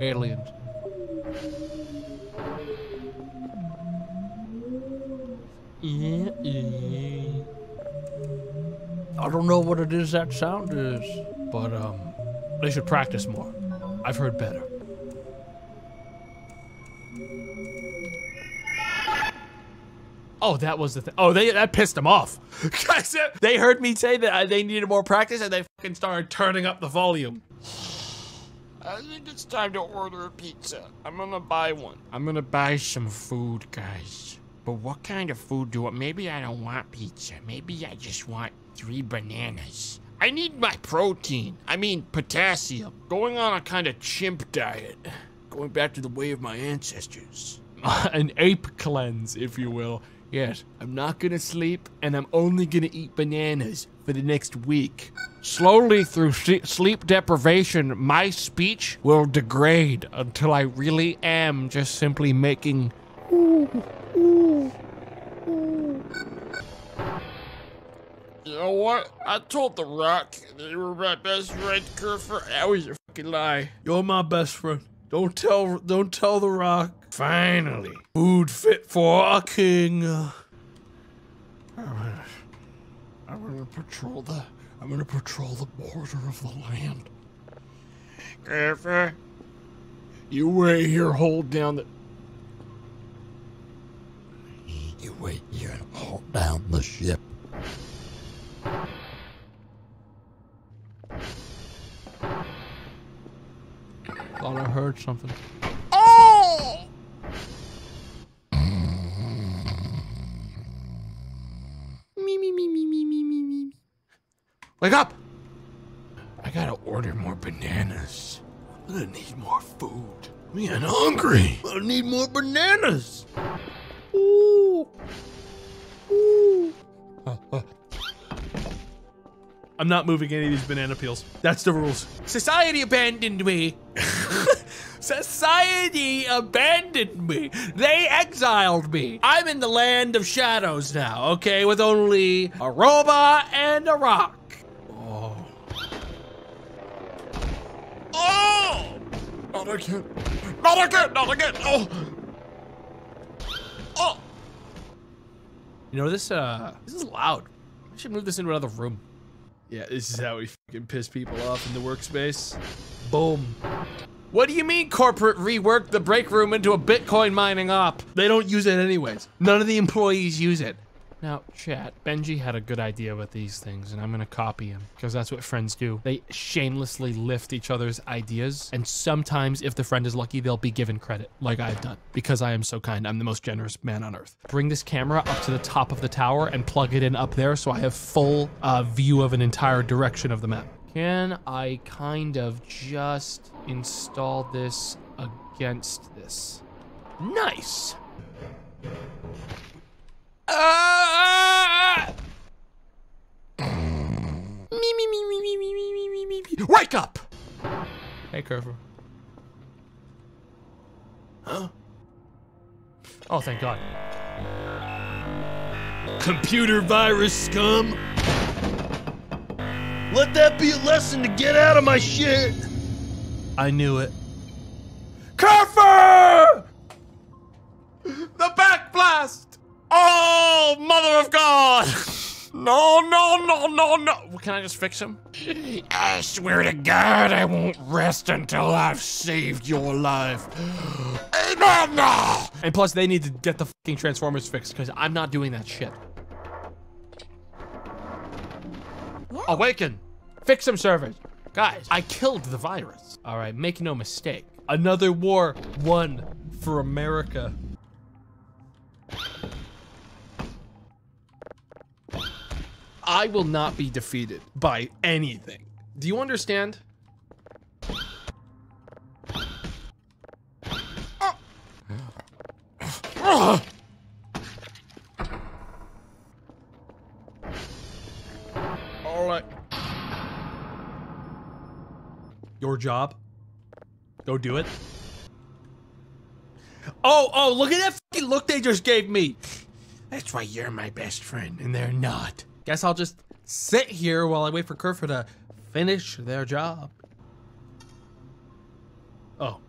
Aliens. I don't know what it is that sound is, but um, they should practice more. I've heard better. Oh, that was the thing. Oh, they that pissed them off. They heard me say that uh, they needed more practice, and they fucking started turning up the volume. I think it's time to order a pizza. I'm gonna buy one. I'm gonna buy some food, guys. But what kind of food do I? Maybe I don't want pizza. Maybe I just want three bananas. I need my protein. I mean potassium. Going on a kind of chimp diet. Going back to the way of my ancestors. an ape cleanse, if you will. Yes, I'm not gonna sleep, and I'm only gonna eat bananas for the next week. Slowly, through sleep deprivation, my speech will degrade until I really am just simply making. You know what? I told The Rock that you were my best friend, Kerfur. That was a fucking lie. You're my best friend. Don't tell don't tell the rock. Finally. Food fit for a king. I'm gonna patrol the. I'm gonna patrol the border of the land. Kerfur. You wait here, hold down the. You wait here and hold down the ship. Thought I heard something. Oh! Wake up! I gotta order more bananas. I'm gonna need more food. Man, hungry. I need more bananas. Ooh. Ooh. I'm not moving any of these banana peels. That's the rules. Society abandoned me. Society abandoned me. They exiled me. I'm in the land of shadows now, okay, with only a robot and a rock. Oh! Not again. Not again! Not again! Oh! Oh! You know this uh this is loud. I should move this into another room. Yeah, this is how we fucking piss people off in the workspace. Boom. What do you mean corporate reworked the break room into a Bitcoin mining op? They don't use it anyways. None of the employees use it. Now, chat, Benji had a good idea with these things, and I'm gonna copy him, because that's what friends do. They shamelessly lift each other's ideas, and sometimes, if the friend is lucky, they'll be given credit, like I've done. Because I am so kind, I'm the most generous man on earth. Bring this camera up to the top of the tower and plug it in up there so I have full uh, view of an entire direction of the map. Can I kind of just install this against this? Nice! Ah! me, me, me, me, me, me, me, me, me, me, me. Wake up! Hey, Kerfur. Huh? Oh, thank God. Computer virus scum. Let that be a lesson to get out of my shit. I knew it. Kerfur! The backblast! Oh, mother of God! No, no, no, no, no. Can I just fix him? I swear to God, I won't rest until I've saved your life. Amen. And plus, they need to get the fucking Transformers fixed because I'm not doing that shit. Awaken! Fix some servers. Guys, I killed the virus. All right, make no mistake. Another war won for America. I will not be defeated by anything. Do you understand? All right. Your job. Go do it. Oh, oh, look at that look they just gave me. That's why you're my best friend, and they're not. Guess I'll just sit here while I wait for Kerfur to finish their job. Oh.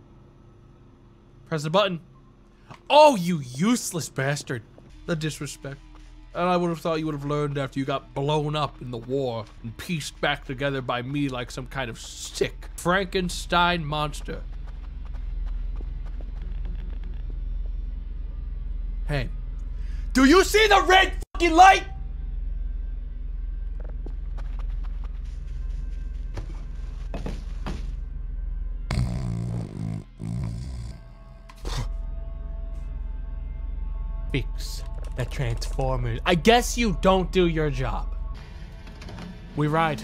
Press the button. Oh, you useless bastard. The disrespect. And I would have thought you would have learned after you got blown up in the war and pieced back together by me like some kind of sick Frankenstein monster. Hey, do you see the red fucking light? Fix the Transformers. I guess you don't do your job. We ride.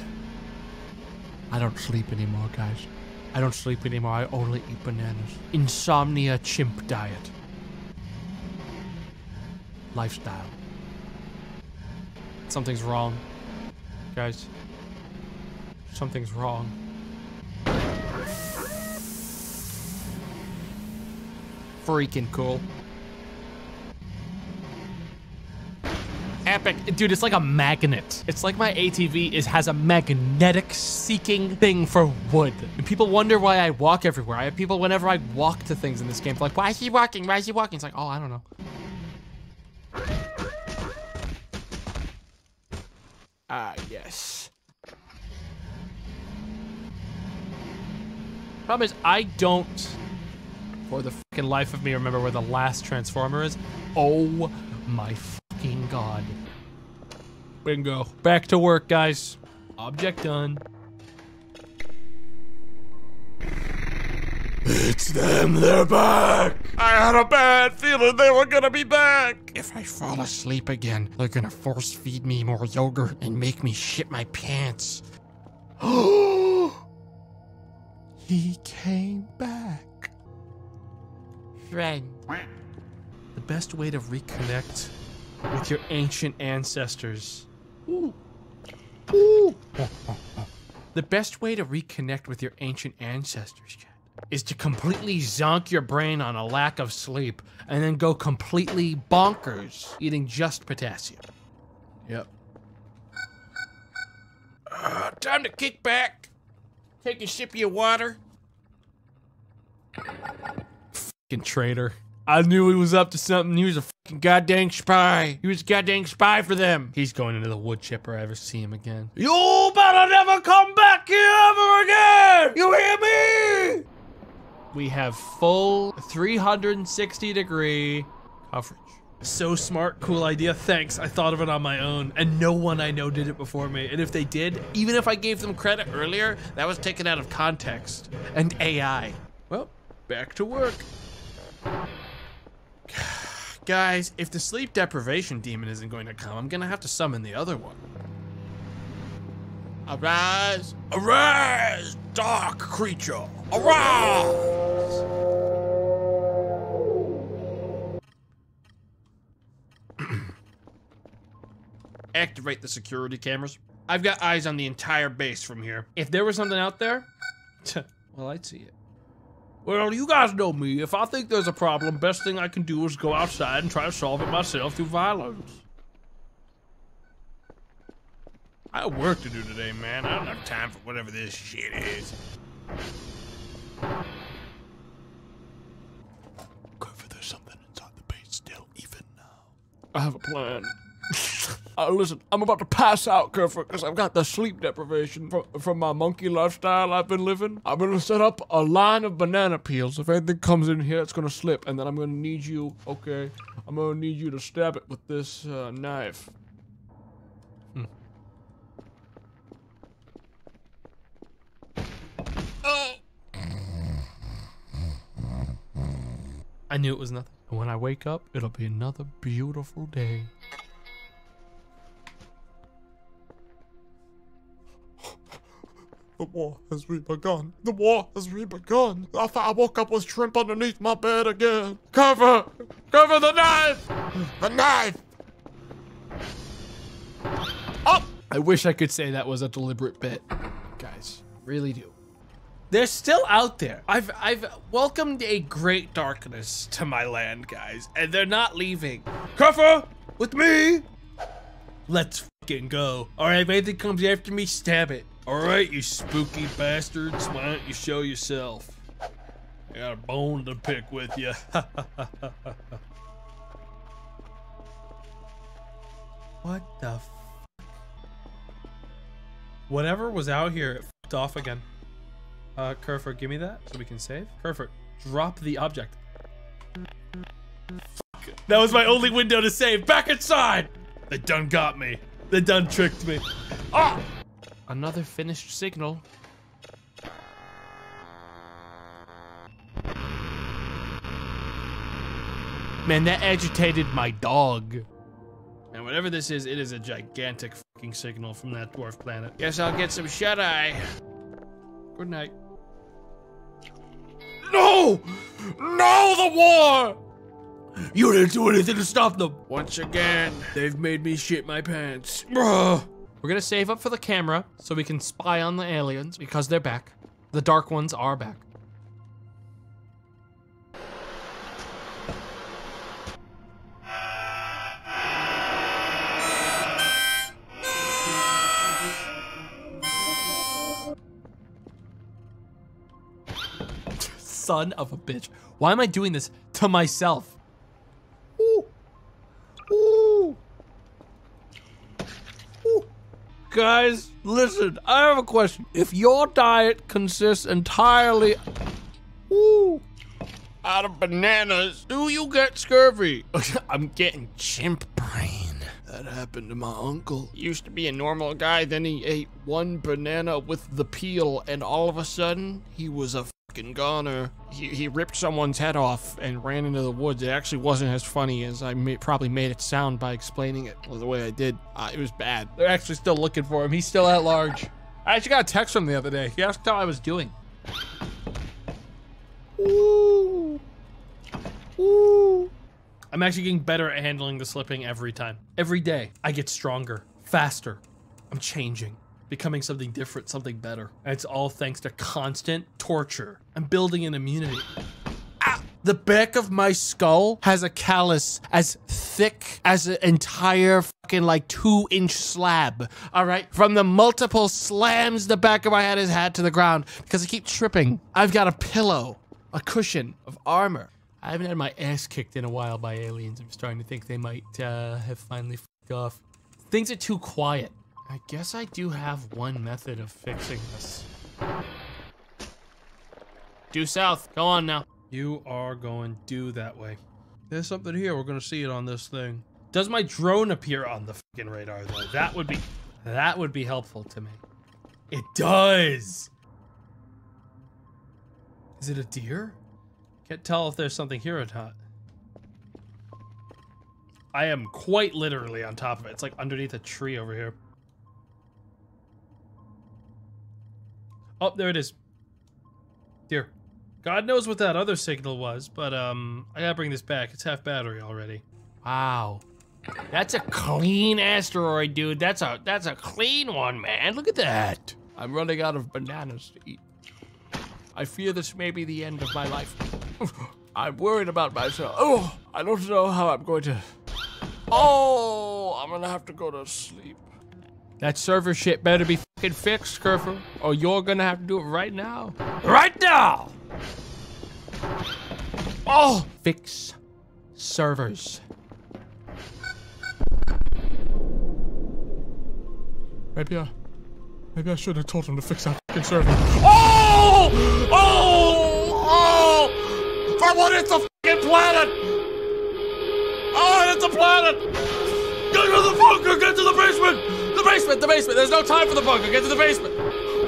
I don't sleep anymore, guys. I don't sleep anymore. I only eat bananas. Insomnia chimp diet. lifestyle. Something's wrong. Guys. Something's wrong. Freaking cool. Epic. Dude, it's like a magnet. It's like my ATV is has a magnetic seeking thing for wood. And people wonder why I walk everywhere. I have people whenever I walk to things in this game, like, why is he walking? Why is he walking? It's like, oh, I don't know. Ah, yes. Problem is, I don't, for the fucking life of me, remember where the last Transformer is. Oh my fucking god. Bingo. Back to work, guys. Object done. It's them, they're back! I had a bad feeling they were gonna be back. If I fall asleep again, they're gonna force feed me more yogurt and make me shit my pants. he came back. Friend. The best way to reconnect with your ancient ancestors. Ooh. Ooh. the best way to reconnect with your ancient ancestors, chat, is to completely zonk your brain on a lack of sleep and then go completely bonkers eating just potassium. Yep. Uh, time to kick back. Take a sip of your water. Fucking traitor. I knew he was up to something. He was a goddamn spy. He was a goddamn spy for them. He's going into the wood chipper. I ever see him again. You better never come back here ever again. You hear me? We have full 360 degree coverage. So smart, cool idea. Thanks. I thought of it on my own, and no one I know did it before me. And if they did, even if I gave them credit earlier, that was taken out of context and AI. Well, back to work. Guys, if the sleep deprivation demon isn't going to come, I'm gonna have to summon the other one. Arise, arise, dark creature, arise! Activate the security cameras. I've got eyes on the entire base from here. If there was something out there, well, I'd see it. Well, you guys know me. If I think there's a problem, best thing I can do is go outside and try to solve it myself through violence. I have work to do today, man. I don't have time for whatever this shit is. Grover, there's something inside the base still, even now. I have a plan. Uh, listen, I'm about to pass out, Kerfur, because I've got the sleep deprivation from, from my monkey lifestyle I've been living. I'm gonna set up a line of banana peels. If anything comes in here, it's gonna slip, and then I'm gonna need you, okay, I'm gonna need you to stab it with this uh, knife. I knew it was nothing. And when I wake up, it'll be another beautiful day. The war has re-begun. The war has re-begun. I thought I woke up with shrimp underneath my bed again. Kerfur! Cover the knife! The knife! Oh! I wish I could say that was a deliberate bit. Guys, really do. They're still out there. I've I've welcomed a great darkness to my land, guys, and they're not leaving. Kerfur with me. Let's fucking go. All right, if anything comes after me, stab it. All right, you spooky bastards. Why don't you show yourself? I got a bone to pick with you. what the? F Whatever was out here, it f***ed off again. Uh, Kerfur, give me that so we can save. Kerfur, drop the object. Fuck. That was my only window to save. Back inside! They done got me. They done tricked me. Ah! Another finished signal. Man, that agitated my dog. And whatever this is, it is a gigantic fucking signal from that dwarf planet. Guess I'll get some shut-eye. Good night. No! No, the war! You didn't do anything to stop them. Once again, They've made me shit my pants. bruh. We're gonna save up for the camera so we can spy on the aliens because they're back. The dark ones are back. Son of a bitch. Why am I doing this to myself? Ooh. Ooh. Guys, listen, I have a question. If your diet consists entirely Ooh, Out of bananas, do you get scurvy? I'm getting chimp brain. That happened to my uncle. He used to be a normal guy, then he ate one banana with the peel, and all of a sudden, he was a fucking goner. He, he ripped someone's head off and ran into the woods. It actually wasn't as funny as I ma- probably made it sound by explaining it the way I did. Uh, it was bad. they're actually still looking for him. He's still at large. I actually got a text from him the other day. He asked how I was doing. Ooh. Ooh. I'm actually getting better at handling the slipping every time. Every day, I get stronger, faster. I'm changing, becoming something different, something better. And it's all thanks to constant torture. I'm building an immunity. The back of my skull has a callus as thick as an entire fucking like two inch slab. All right. From the multiple slams the back of my head has had to the ground because I keep tripping. I've got a pillow, a cushion of armor. I haven't had my ass kicked in a while by aliens. I'm starting to think they might uh, have finally off. Things are too quiet. I guess I do have one method of fixing this. Due south. Go on now. You are going due that way. There's something here. We're gonna see it on this thing. Does my drone appear on the fucking radar though? That would be that would be helpful to me. It does. Is it a deer? Can't tell if there's something here or not. I am quite literally on top of it. It's like underneath a tree over here. Oh, there it is. Deer. God knows what that other signal was, but um, I gotta bring this back. It's half battery already. Wow. That's a clean asteroid, dude. That's a that's a clean one, man. Look at that. I'm running out of bananas to eat. I fear this may be the end of my life. I'm worried about myself. Oh, I don't know how I'm going to. Oh, I'm gonna have to go to sleep. That server shit better be fucking fixed, Kerfur, or you're gonna have to do it right now. Right now! Oh! Fix servers. Maybe I, maybe I should have told him to fix that fucking server. Oh! Oh! Oh! For what? It's a fucking planet! Oh, it's a planet! Get to the bunker! Get to the basement! The basement! The basement! There's no time for the bunker! Get to the basement!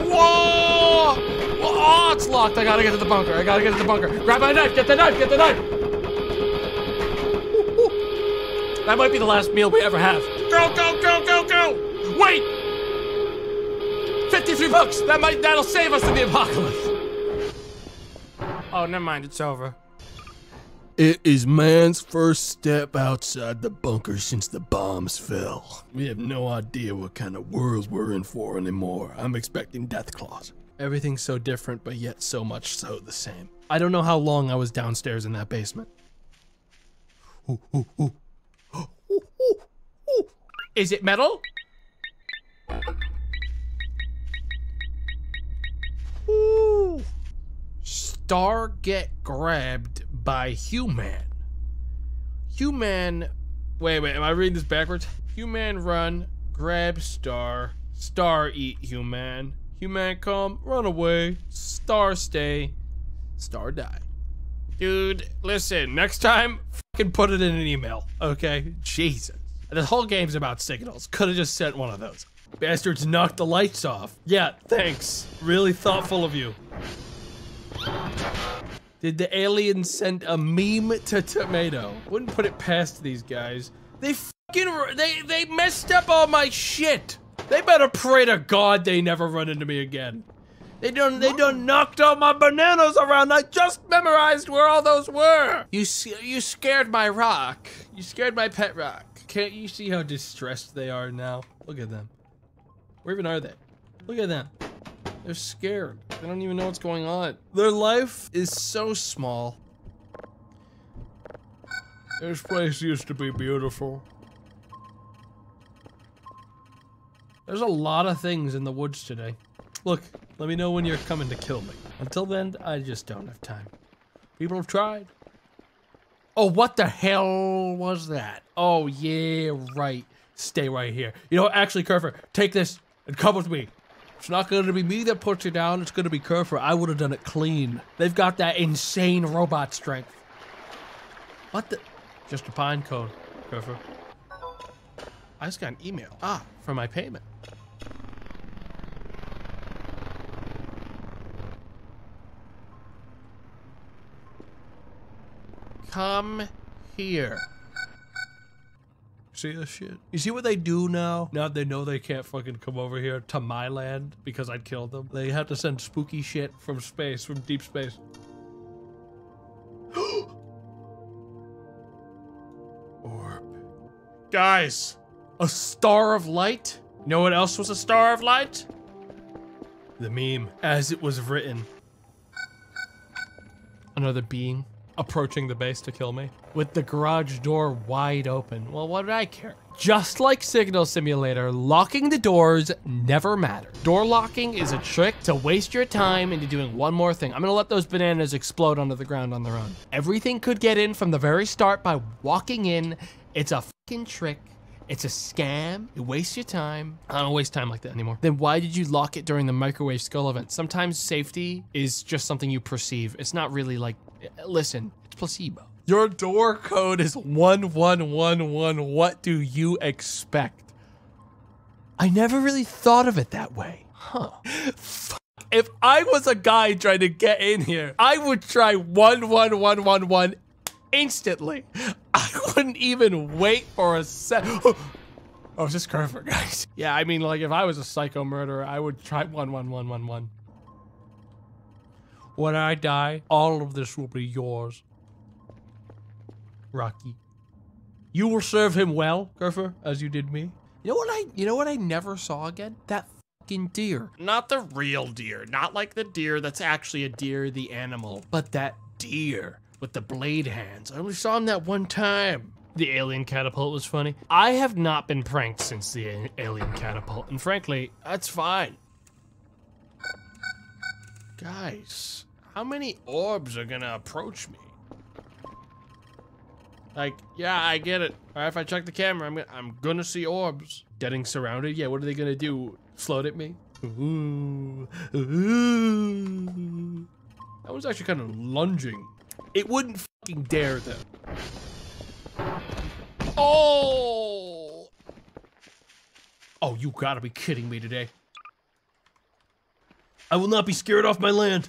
Whoa! Oh, it's locked! I gotta get to the bunker! I gotta get to the bunker! Grab my knife! Get the knife! Get the knife! That might be the last meal we ever have. Go! Go! Go! Go! Go! Wait! 53 bucks! That might that'll save us in the apocalypse. Oh, never mind, it's over. It is man's first step outside the bunker since the bombs fell. We have no idea what kind of world we're in for anymore. I'm expecting death claws. Everything's so different, but yet so much so the same. I don't know how long I was downstairs in that basement. Ooh, ooh, ooh. Is it metal? Ooh. Star get grabbed by human. Human. Wait, wait. Am I reading this backwards? Human run, grab star. Star eat human. Human come, run away. Star stay. Star die. Dude, listen. Next time, fucking put it in an email, okay? Jesus. The whole game's about signals. Could have just sent one of those. Bastards knocked the lights off. Yeah, thanks. Really thoughtful of you. Did the aliens send a meme to Tomato? Wouldn't put it past these guys. They fucking they they messed up all my shit. They better pray to God they never run into me again. They done they done knocked all my bananas around. I just memorized where all those were. You you scared my rock. You scared my pet rock. Can't you see how distressed they are now? Look at them. Where even are they? Look at them. They're scared. They don't even know what's going on. Their life is so small. This place used to be beautiful. There's a lot of things in the woods today. Look, let me know when you're coming to kill me. Until then, I just don't have time. People have tried. Oh, what the hell was that? Oh, yeah, right. Stay right here. You know what? Actually, Kerfur, take this and come with me. It's not going to be me that puts you down. It's going to be Kerfur. I would have done it clean. They've got that insane robot strength. What the? Just a pine cone, Kerfur. I just got an email. Ah, for my payment. Come here. See this shit? You see what they do now? Now they know they can't fucking come over here to my land because I'd killed them. They have to send spooky shit from space, from deep space. Orb. Guys, a star of light? You know what else was a star of light? The meme, as it was written. Another being approaching the base to kill me. With the garage door wide open. Well, what did I care? Just like Signal Simulator, locking the doors never matter. Door locking is a trick to waste your time into doing one more thing. I'm gonna let those bananas explode onto the ground on their own. Everything could get in from the very start by walking in. It's a fucking trick. It's a scam. It wastes your time. I don't waste time like that anymore. Then why did you lock it during the microwave skull event? Sometimes safety is just something you perceive. It's not really like, listen, it's placebo. Your door code is 1111. What do you expect? I never really thought of it that way. Huh. If I was a guy trying to get in here, I would try 11111 instantly. I wouldn't even wait for a sec. Oh, it's just Kerfur, guys. Yeah, I mean, like, if I was a psycho murderer, I would try 11111. When I die, all of this will be yours. Rocky. You will serve him well, Kerfur, as you did me. You know what I you know what I never saw again? That fucking deer. Not the real deer, not like the deer that's actually a deer, the animal, but that deer with the blade hands. I only saw him that one time. The alien catapult was funny. I have not been pranked since the alien catapult, and frankly, that's fine. Guys, how many orbs are gonna approach me? Like, yeah, I get it. All right, if I check the camera, I'm, I'm gonna see orbs. Getting surrounded? Yeah, what are they gonna do? Float at me? Ooh, ooh. That was actually kind of lunging. It wouldn't fucking dare them. Oh! Oh, you gotta be kidding me today. I will not be scared off my land.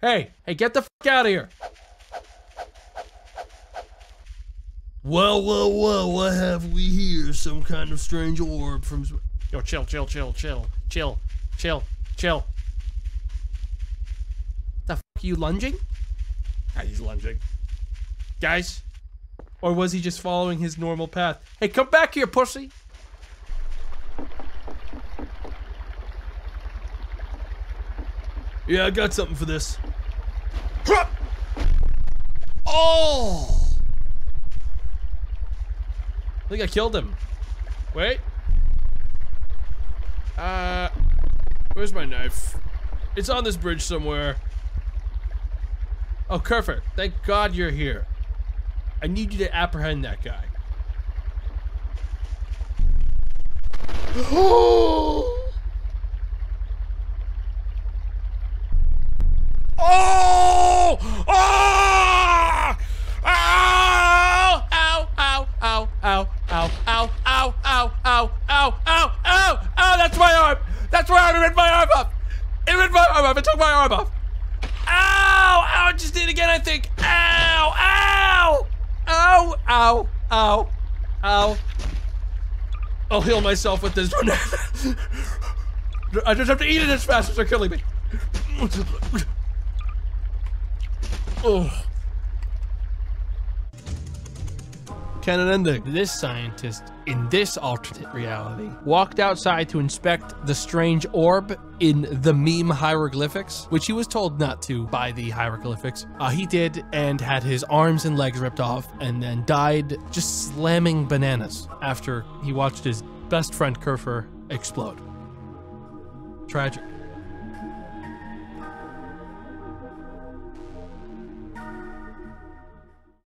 Hey, hey, get the fuck out of here. Well, well, well, what have we here? Some kind of strange orb from. Yo, chill, chill, chill, chill, chill, chill, chill. The fuck are you lunging? Ah, he's lunging. Guys, Or was he just following his normal path? hey, come back here, pussy. Yeah, I got something for this. Oh! I think I killed him. Wait. Uh, where's my knife? It's on this bridge somewhere. Oh, Kerfur, thank God you're here. I need you to apprehend that guy. Oh! Oh! Ow! Ow! Ow! Ow! Ow! Ow! Ow! Ow! Ow! Ow! Ow! Ow! Ow! Ow! That's my arm! That's arm! It ripped my arm off! It ripped my arm off! It took my arm off! Ow! Ow! It just did it again, I think! Ow! Ow! Ow! Ow! Ow! Ow! I'll heal myself with this. I just have to eat it as fast as they're killing me. Oh. Ending. This scientist in this alternate reality walked outside to inspect the strange orb in the meme hieroglyphics, which he was told not to by the hieroglyphics. Uh, he did and had his arms and legs ripped off and then died just slamming bananas after he watched his best friend Kerfur explode. Tragic.